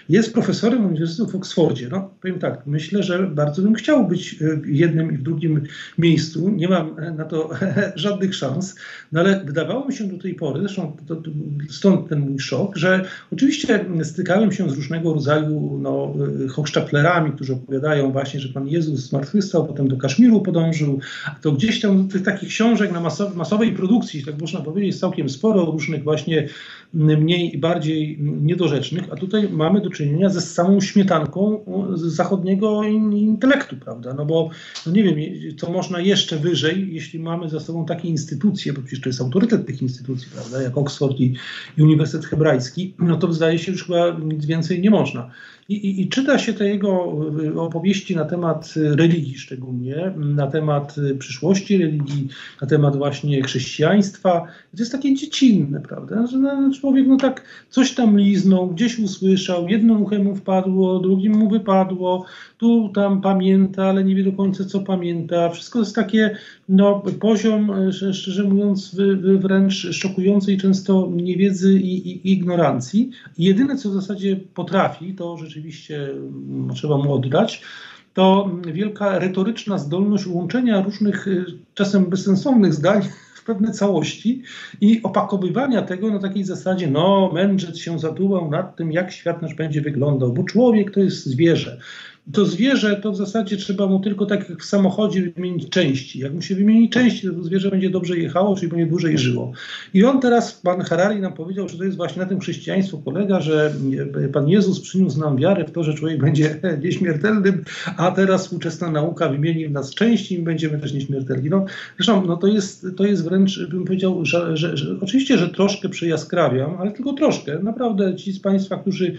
Jest profesorem Uniwersytetu w Oksfordzie. No, powiem tak, myślę, że bardzo bym chciał być w jednym i w drugim miejscu. Nie mam na to żadnych szans, no ale wydawało mi się do tej pory, zresztą to, to, stąd ten mój szok, że oczywiście stykałem się z różnego rodzaju no, hochsztaplerami, którzy opowiadają właśnie, że Pan Jezus zmartwychwstał, potem do Kaszmiru podążył, to gdzieś tam tych takich książek na masowej produkcji, tak można powiedzieć, jest całkiem sporo różnych właśnie mniej i bardziej niedorzecznych, a tutaj mamy do czynienia ze samą śmietanką zachodniego intelektu, prawda? No bo no nie wiem, co można jeszcze wyżej, jeśli mamy za sobą takie instytucje, bo przecież to jest autorytet tych instytucji, prawda, jak Oxford i, Uniwersytet Hebrajski, no to zdaje się, że chyba nic więcej nie można. I, i, I, czyta się te jego y, opowieści na temat religii szczególnie, na temat przyszłości religii, na temat właśnie chrześcijaństwa. To jest takie dziecinne, prawda? Że no, człowiek no tak coś tam liznął, gdzieś usłyszał, jedno uchem mu wpadło, drugim mu wypadło, tu tam pamięta, ale nie wie do końca co pamięta. Wszystko jest takie, no poziom, szczerze mówiąc, wręcz szokującej często niewiedzy i, i ignorancji. jedyne co w zasadzie potrafi, to rzeczywiście mm, trzeba mu oddać, to wielka retoryczna zdolność łączenia różnych, y, czasem bezsensownych zdań pewne całości i opakowywania tego na takiej zasadzie, no, mędrzec się zadumał nad tym, jak świat nasz będzie wyglądał, bo człowiek to jest zwierzę to zwierzę to w zasadzie trzeba mu tylko tak jak w samochodzie wymienić części. Jak mu się wymieni części, to, to zwierzę będzie dobrze jechało, czyli będzie dłużej żyło. I on teraz, pan Harari nam powiedział, że to jest właśnie na tym chrześcijaństwo polega, że Pan Jezus przyniósł nam wiarę w to, że człowiek będzie nieśmiertelnym, a teraz współczesna nauka wymieni w nas części i będziemy też nieśmiertelni. No, zresztą no, to, jest, to jest wręcz, bym powiedział, że, że, że oczywiście, że troszkę przejaskrawiam, ale tylko troszkę. Naprawdę ci z Państwa, którzy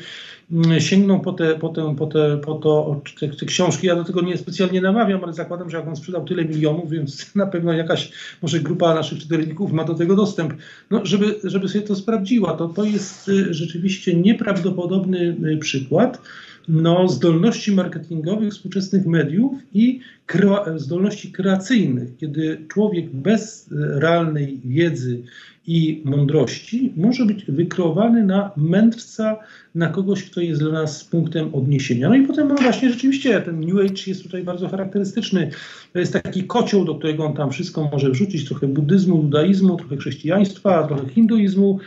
sięgną po te, po te, po te, po to, te, te, książki. Ja do tego nie specjalnie namawiam, ale zakładam, że jak on sprzedał tyle milionów, więc na pewno jakaś może grupa naszych czytelników ma do tego dostęp. No, żeby, żeby sobie to sprawdziła, to to jest y, rzeczywiście nieprawdopodobny y, przykład no, zdolności marketingowych współczesnych mediów i zdolności kreacyjnych, kiedy człowiek bez y, realnej wiedzy i mądrości może być wykreowany na mędrca, na kogoś, kto jest dla nas punktem odniesienia. No i potem no właśnie rzeczywiście ten New Age jest tutaj bardzo charakterystyczny. To jest taki kocioł, do którego on tam wszystko może wrzucić, trochę buddyzmu, judaizmu, trochę chrześcijaństwa, trochę hinduizmu,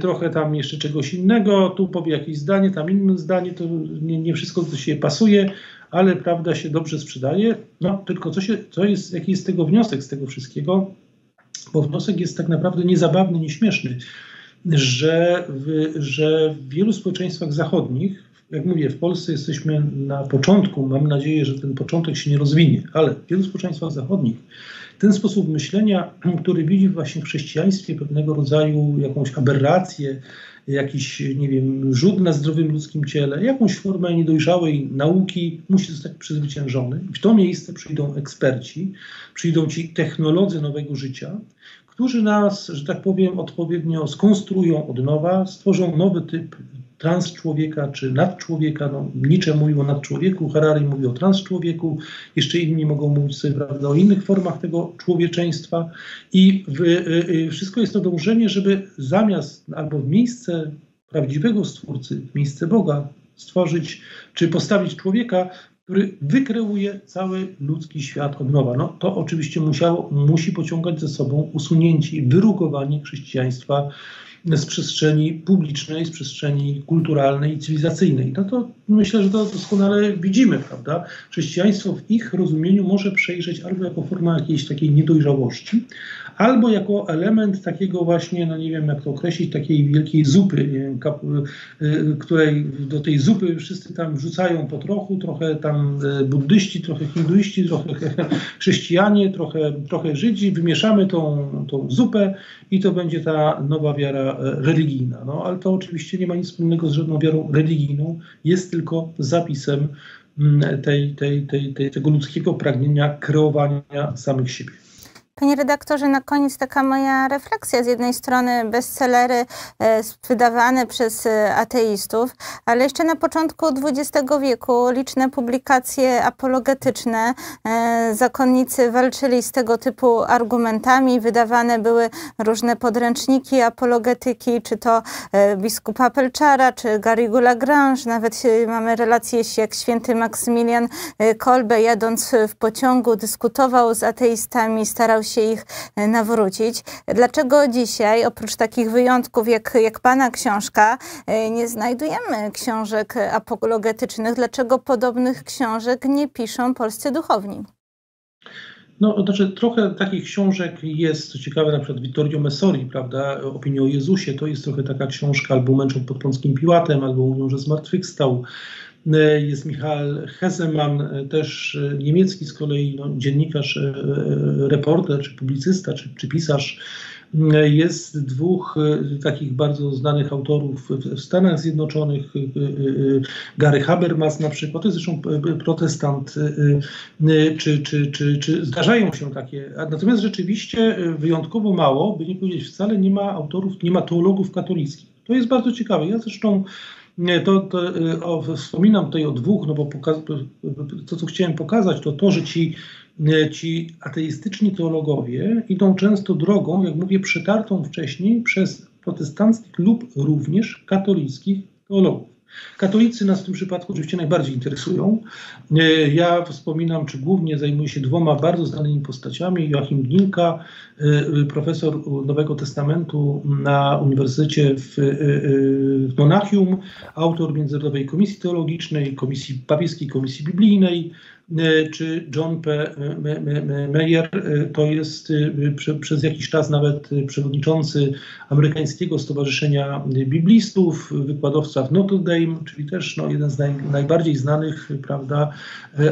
trochę tam jeszcze czegoś innego, tu powie jakieś zdanie, tam inne zdanie, to nie, nie wszystko do siebie pasuje, ale prawda się dobrze sprzedaje. No tylko co, się, co jest, jaki jest tego wniosek z tego wszystkiego? bo wniosek jest tak naprawdę niezabawny, nieśmieszny, że w, że w wielu społeczeństwach zachodnich, jak mówię, w Polsce jesteśmy na początku, mam nadzieję, że ten początek się nie rozwinie, ale w wielu społeczeństwach zachodnich ten sposób myślenia, który widzi właśnie w chrześcijaństwie pewnego rodzaju jakąś aberrację, jakiś, nie wiem, rzut na zdrowym ludzkim ciele, jakąś formę niedojrzałej nauki musi zostać przezwyciężony. W to miejsce przyjdą eksperci, przyjdą ci technolodzy nowego życia, którzy nas, że tak powiem, odpowiednio skonstruują od nowa, stworzą nowy typ trans człowieka czy nadczłowieka. No, Nietzsche mówił o nadczłowieku, Harari mówił o transczłowieku, jeszcze inni mogą mówić sobie prawda, o innych formach tego człowieczeństwa. I w, y, y, wszystko jest to dążenie, żeby zamiast albo w miejsce prawdziwego Stwórcy, miejsce Boga stworzyć czy postawić człowieka, który wykreuje cały ludzki świat od nowa. No, to oczywiście musiało, musi pociągać ze sobą usunięcie i wyrugowanie chrześcijaństwa z przestrzeni publicznej, z przestrzeni kulturalnej i cywilizacyjnej. No to myślę, że to doskonale widzimy, prawda? Chrześcijaństwo w ich rozumieniu może przejrzeć albo jako forma jakiejś takiej niedojrzałości, albo jako element takiego właśnie, no nie wiem jak to określić, takiej wielkiej zupy, wiem, kap, y, której do tej zupy wszyscy tam wrzucają po trochu, trochę tam y, buddyści, trochę hinduiści, trochę chrześcijanie, trochę, trochę Żydzi, wymieszamy tą, tą zupę i to będzie ta nowa wiara e, religijna. No ale to oczywiście nie ma nic wspólnego z żadną wiarą religijną, jest tylko zapisem mm, tej, tej, tej, tej, tego ludzkiego pragnienia kreowania samych siebie. Panie redaktorze, na koniec taka moja refleksja. Z jednej strony bestsellery e, wydawane przez e, ateistów, ale jeszcze na początku XX wieku liczne publikacje apologetyczne. E, zakonnicy walczyli z tego typu argumentami. Wydawane były różne podręczniki apologetyki, czy to biskupa Pelczara, czy Garrigou Lagrange. Nawet mamy relację, jak święty Maksymilian Kolbe jadąc w pociągu dyskutował z ateistami, starał się ich e, nawrócić. Dlaczego dzisiaj, oprócz takich wyjątków jak, jak Pana książka, e, nie znajdujemy książek apologetycznych? Dlaczego podobnych książek nie piszą polscy duchowni? No, znaczy trochę takich książek jest, co ciekawe, na przykład Vittorio Messori, prawda, Opinia o Jezusie, to jest trochę taka książka, albo Męczą pod Pąckim Piłatem, albo Mówią, że zmartwychwstał. E, jest Michał Heseman, e, też e, niemiecki z kolei no, dziennikarz, reporter, czy publicysta, czy, czy pisarz. Jest dwóch takich bardzo znanych autorów w Stanach Zjednoczonych, Gary Habermas na przykład, to jest zresztą protestant, czy, czy, czy, czy zdarzają się takie. Natomiast rzeczywiście wyjątkowo mało, by nie powiedzieć wcale, nie ma autorów, nie ma teologów katolickich. To jest bardzo ciekawe. Ja zresztą nie, to, to y, o, wspominam tutaj o dwóch, no bo to, co chciałem pokazać, to to, że ci, y, ci ateistyczni teologowie idą często drogą, jak mówię, przetartą wcześniej przez protestanckich lub również katolickich teologów. Katolicy nas w tym przypadku oczywiście najbardziej interesują. E, ja wspominam, czy głównie zajmuję się dwoma bardzo znanymi postaciami. Joachim Ginka, e, profesor Nowego Testamentu na Uniwersytecie w, e, w Monachium, autor Międzynarodowej Komisji Teologicznej, Komisji Papieskiej Komisji Biblijnej, E, czy John P. Meyer e, to jest e, przez jakiś czas nawet przewodniczący amerykańskiego Stowarzyszenia Biblistów, wykładowca w Notre Dame, czyli też no, jeden z naj, najbardziej znanych prawda,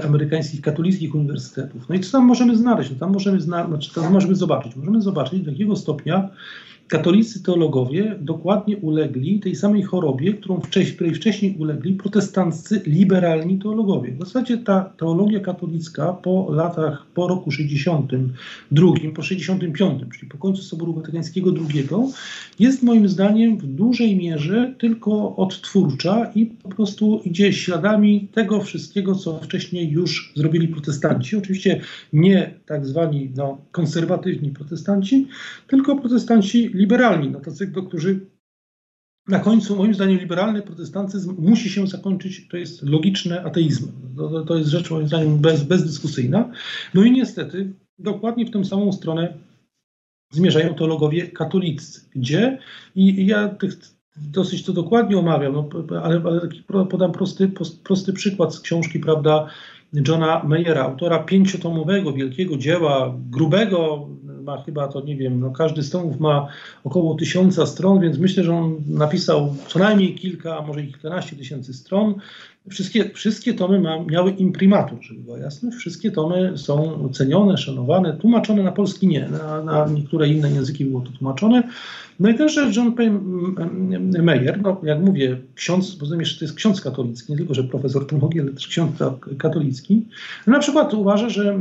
amerykańskich katolickich uniwersytetów. No i co tam możemy znaleźć? No, tam możemy, zna, znaczy, tam możemy zobaczyć. Możemy zobaczyć, do jakiego stopnia katolicy teologowie dokładnie ulegli tej samej chorobie, którą wcześniej, której wcześniej ulegli protestanccy liberalni teologowie. W zasadzie ta teologia katolicka po latach, po roku 62, po 65, czyli po końcu Soboru Watykańskiego II, jest moim zdaniem w dużej mierze tylko odtwórcza i po prostu idzie śladami tego wszystkiego, co wcześniej już zrobili protestanci. Oczywiście nie tak zwani no, konserwatywni protestanci, tylko protestanci liberalni, no tacy, którzy na końcu, moim zdaniem, liberalny protestantyzm musi się zakończyć, to jest logiczne ateizmem. To, to jest rzecz, moim zdaniem, bez, bezdyskusyjna. No i niestety, dokładnie w tę samą stronę zmierzają teologowie katolicy, gdzie, i, i ja tych, dosyć to dokładnie omawiam, no, ale, ale podam prosty, prosty przykład z książki, prawda, Johna Mayera, autora pięciotomowego, wielkiego dzieła, grubego, ma chyba to, nie wiem, no każdy z tomów ma około tysiąca stron, więc myślę, że on napisał co najmniej kilka, a może i kilkanaście tysięcy stron. Wszystkie, wszystkie tomy ma, miały imprimatur, żeby była jasność. Wszystkie tomy są cenione, szanowane, tłumaczone na polski nie, na, na niektóre inne języki było to tłumaczone. No i też John P. Meyer, no jak mówię, ksiądz, bo jeszcze to jest ksiądz katolicki, nie tylko, że profesor teologii, ale też ksiądz katolicki, na przykład uważa, że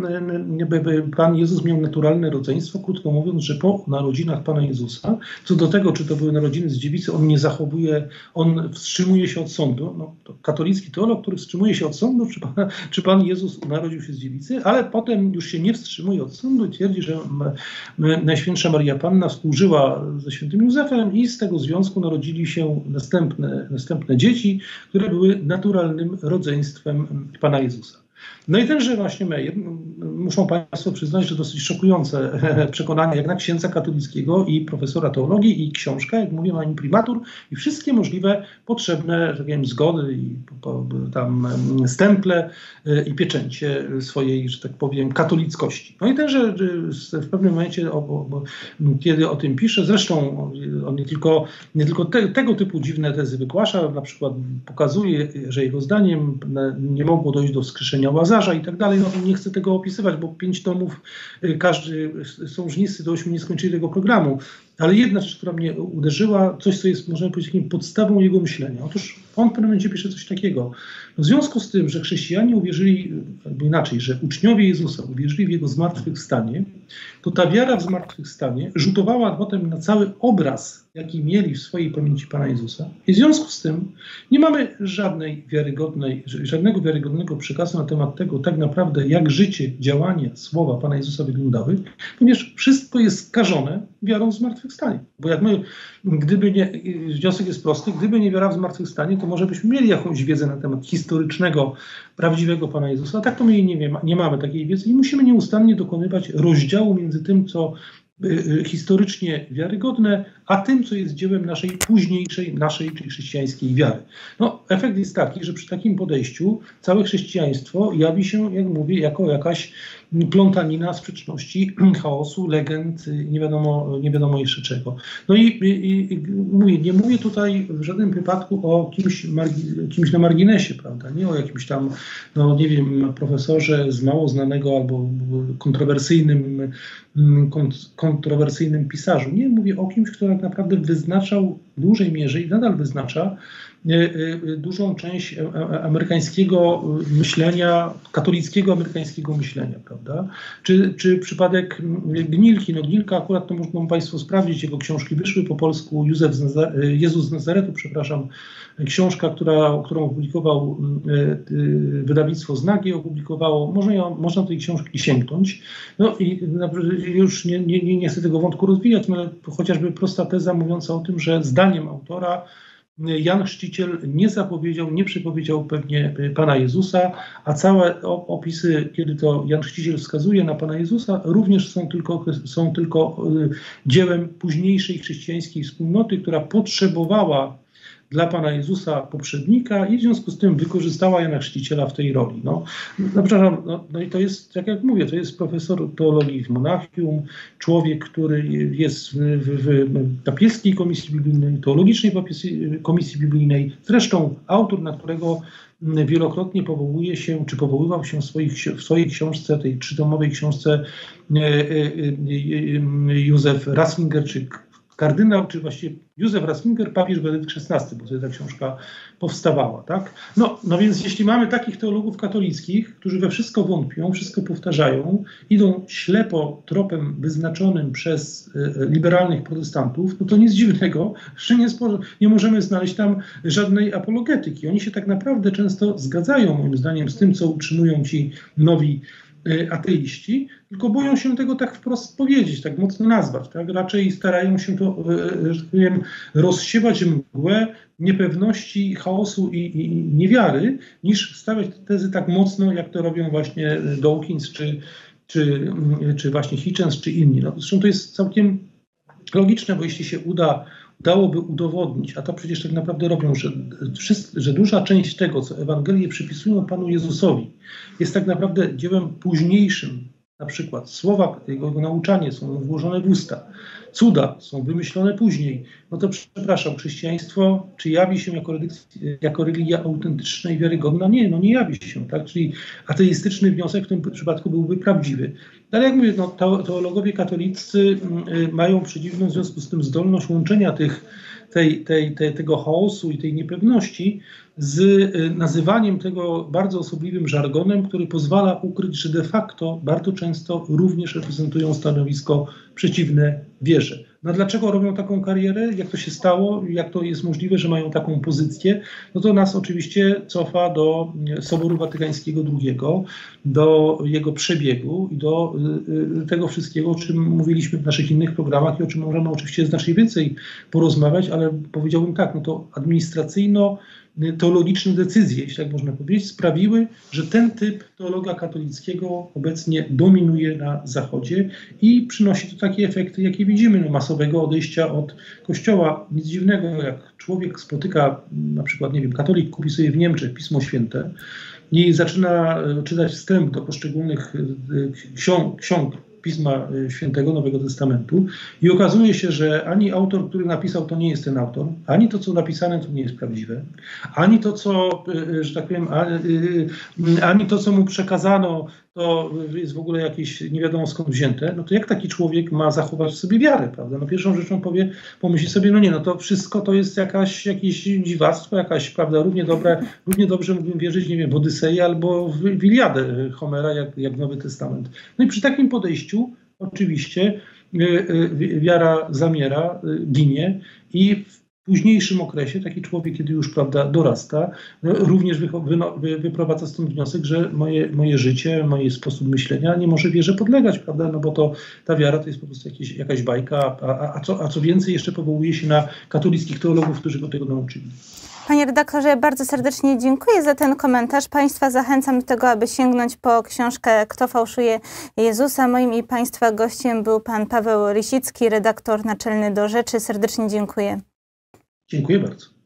Pan Jezus miał naturalne rodzeństwo, krótko mówiąc, że po narodzinach Pana Jezusa, co do tego, czy to były narodziny z dziewicy, on nie zachowuje, on wstrzymuje się od sądu. No, to katolicki teolog, który wstrzymuje się od sądu, czy Pan, czy Pan Jezus narodził się z dziewicy, ale potem już się nie wstrzymuje od sądu i twierdzi, że Najświętsza Maria Panna współżyła ze świętym Józefem i z tego związku narodzili się następne, następne dzieci, które były naturalnym rodzeństwem Pana Jezusa. No i tenże właśnie Meyer, muszą Państwo przyznać, że dosyć szokujące przekonania jak na księdza katolickiego i profesora teologii i książka, jak mówię, ma imprimatur i wszystkie możliwe potrzebne, tak wiem, zgody i tam stemple e, i pieczęcie swojej, że tak powiem, katolickości. No i tenże w pewnym momencie, kiedy o tym pisze, zresztą on nie tylko, nie tylko te, tego typu dziwne tezy wygłasza, na przykład pokazuje, że jego zdaniem nie mogło dojść do wskrzeszenia Łazarza i tak dalej. No, nie chcę tego opisywać, bo pięć tomów, y, każdy, są żniscy do ośmiu nie skończyli tego programu. Ale jedna rzecz, która mnie uderzyła, coś, co jest, można powiedzieć, takim podstawą jego myślenia. Otóż on w pewnym momencie pisze coś takiego. W związku z tym, że chrześcijanie uwierzyli, albo inaczej, że uczniowie Jezusa uwierzyli w jego zmartwychwstanie, to ta wiara w zmartwychwstanie rzutowała potem na cały obraz, jaki mieli w swojej pamięci Pana Jezusa. I w związku z tym nie mamy żadnej wiarygodnej, żadnego wiarygodnego przekazu na temat tego, tak naprawdę, jak życie, działanie, słowa Pana Jezusa wyglądały, ponieważ wszystko jest skażone wiarą w zmartwychwstanie. Bo jak my, gdyby nie, wniosek jest prosty, gdyby nie wiara w zmartwychwstanie, to może byśmy mieli jakąś wiedzę na temat historycznego, prawdziwego Pana Jezusa. A tak to my nie, nie, nie mamy takiej wiedzy i musimy nieustannie dokonywać rozdziału między tym, co y, y, historycznie wiarygodne, a tym, co jest dziełem naszej późniejszej, naszej, czyli chrześcijańskiej wiary. No, efekt jest taki, że przy takim podejściu całe chrześcijaństwo jawi się, jak mówię, jako jakaś plątanina sprzeczności, chaosu, legend, nie wiadomo, nie wiadomo jeszcze czego. No i, i, i mówię, nie mówię tutaj w żadnym wypadku o kimś, kimś na marginesie, prawda? Nie o jakimś tam, no nie wiem, profesorze z mało znanego albo kontrowersyjnym, kontrowersyjnym pisarzu. Nie, mówię o kimś, kto tak naprawdę wyznaczał dużej mierze i nadal wyznacza E, e, dużą część e, amerykańskiego myślenia, katolickiego amerykańskiego myślenia, prawda? Czy, czy przypadek Gnilki, no Gnilka akurat to mogą Państwo sprawdzić, jego książki wyszły po polsku, Józef z Jezus z Nazaretu, przepraszam, książka, która, którą opublikował wydawnictwo Znagi, opublikowało, można, ją, można tej książki sięgnąć. No i już nie, nie, nie chcę tego wątku rozwijać, ale chociażby prosta teza mówiąca o tym, że zdaniem autora Jan Chrzciciel nie zapowiedział, nie przepowiedział pewnie Pana Jezusa, a całe opisy, kiedy to Jan Chrzciciel wskazuje na Pana Jezusa, również są tylko, są tylko y, dziełem późniejszej chrześcijańskiej wspólnoty, która potrzebowała dla Pana Jezusa poprzednika i w związku z tym wykorzystała Jana Chrzciciela w tej roli. No, no, no, no i to jest, tak jak mówię, to jest profesor teologii w Monachium, człowiek, który jest w, w, w papieskiej komisji biblijnej, teologicznej komisji biblijnej, zresztą autor, na którego wielokrotnie powołuje się, czy powoływał się w, swoich, w swojej książce, tej trzytomowej książce e, e, e, Józef Ratzinger, czy kardynał, czy właściwie Józef Ratzinger, papież Benedykt XVI, bo wtedy ta książka powstawała, tak? No, no więc jeśli mamy takich teologów katolickich, którzy we wszystko wątpią, wszystko powtarzają, idą ślepo tropem wyznaczonym przez e, liberalnych protestantów, no to nic dziwnego, że nie, nie możemy znaleźć tam żadnej apologetyki. Oni się tak naprawdę często zgadzają, moim zdaniem, z tym, co utrzymują ci nowi ateiści, tylko boją się tego tak wprost powiedzieć, tak mocno nazwać. Tak? Raczej starają się to, e, e, że tak powiem, rozsiewać mgłę niepewności, chaosu i, i niewiary, niż stawiać te tezy tak mocno, jak to robią właśnie Dawkins, czy, czy, czy właśnie Hitchens, czy inni. No, zresztą to jest całkiem logiczne, bo jeśli się uda dałoby udowodnić, a to przecież tak naprawdę robią, że, że duża część tego, co Ewangelie przypisują Panu Jezusowi, jest tak naprawdę dziełem późniejszym. Na przykład słowa, jego, jego nauczanie są włożone w usta, cuda są wymyślone później. No to przepraszam, chrześcijaństwo, czy jawi się jako, jako religia autentyczna i wiarygodna? Nie, no nie jawi się, tak? Czyli ateistyczny wniosek w tym przypadku byłby prawdziwy. Ale jak mówię, no, teologowie katolicy mm, y, mają przedziwną w związku z tym zdolność łączenia tych, tej, tej, tej, tego chaosu i tej niepewności z y, nazywaniem tego bardzo osobliwym żargonem, który pozwala ukryć, że de facto bardzo często również reprezentują stanowisko przeciwne wierze. No dlaczego robią taką karierę? Jak to się stało? Jak to jest możliwe, że mają taką pozycję? No to nas oczywiście cofa do mm, Soboru Watykańskiego II, do jego przebiegu i do y, y, tego wszystkiego, o czym mówiliśmy w naszych innych programach i o czym możemy oczywiście znacznie więcej porozmawiać, ale powiedziałbym tak, no to administracyjno teologiczne decyzje, jeśli tak można powiedzieć, sprawiły, że ten typ teologa katolickiego obecnie dominuje na Zachodzie i przynosi to takie efekty, jakie widzimy, no, masowego odejścia od Kościoła. Nic dziwnego, jak człowiek spotyka, na przykład, nie wiem, katolik kupi sobie w Niemczech Pismo Święte i zaczyna e, czytać wstęp do poszczególnych e, ksiąg, ksiąg Pisma y, Świętego Nowego Testamentu i okazuje się, że ani autor, który napisał, to nie jest ten autor, ani to, co napisane, to nie jest prawdziwe, ani to, co, że tak powiem, ani to, co mu przekazano, to jest w ogóle jakieś nie wiadomo skąd wzięte, no to jak taki człowiek ma zachować w sobie wiarę, prawda? No pierwszą rzeczą powie, pomyśli sobie, no nie, no to wszystko to jest jakaś, jakieś dziwactwo, jakaś, prawda, równie, dobre, równie dobrze mógłbym wierzyć, nie wiem, w Odyseję albo w, w Iliadę Homera, jak, jak Nowy Testament. No i przy takim podejściu oczywiście y, y, wiara zamiera, y, ginie i późniejszym okresie taki człowiek, kiedy już prawda, dorasta, no, również wy, wy, wyprowadza stąd wniosek, że moje, moje życie, mój sposób myślenia nie może wierze podlegać, prawda? No bo to ta wiara to jest po prostu jakieś, jakaś bajka, a, a, co, a co więcej, jeszcze powołuje się na katolickich teologów, którzy go tego nauczyli. Panie redaktorze, bardzo serdecznie dziękuję za ten komentarz. Państwa zachęcam do tego, aby sięgnąć po książkę Kto fałszuje Jezusa. Moim i Państwa gościem był pan Paweł Rysicki, redaktor naczelny do Rzeczy. Serdecznie dziękuję. Dziękuję bardzo.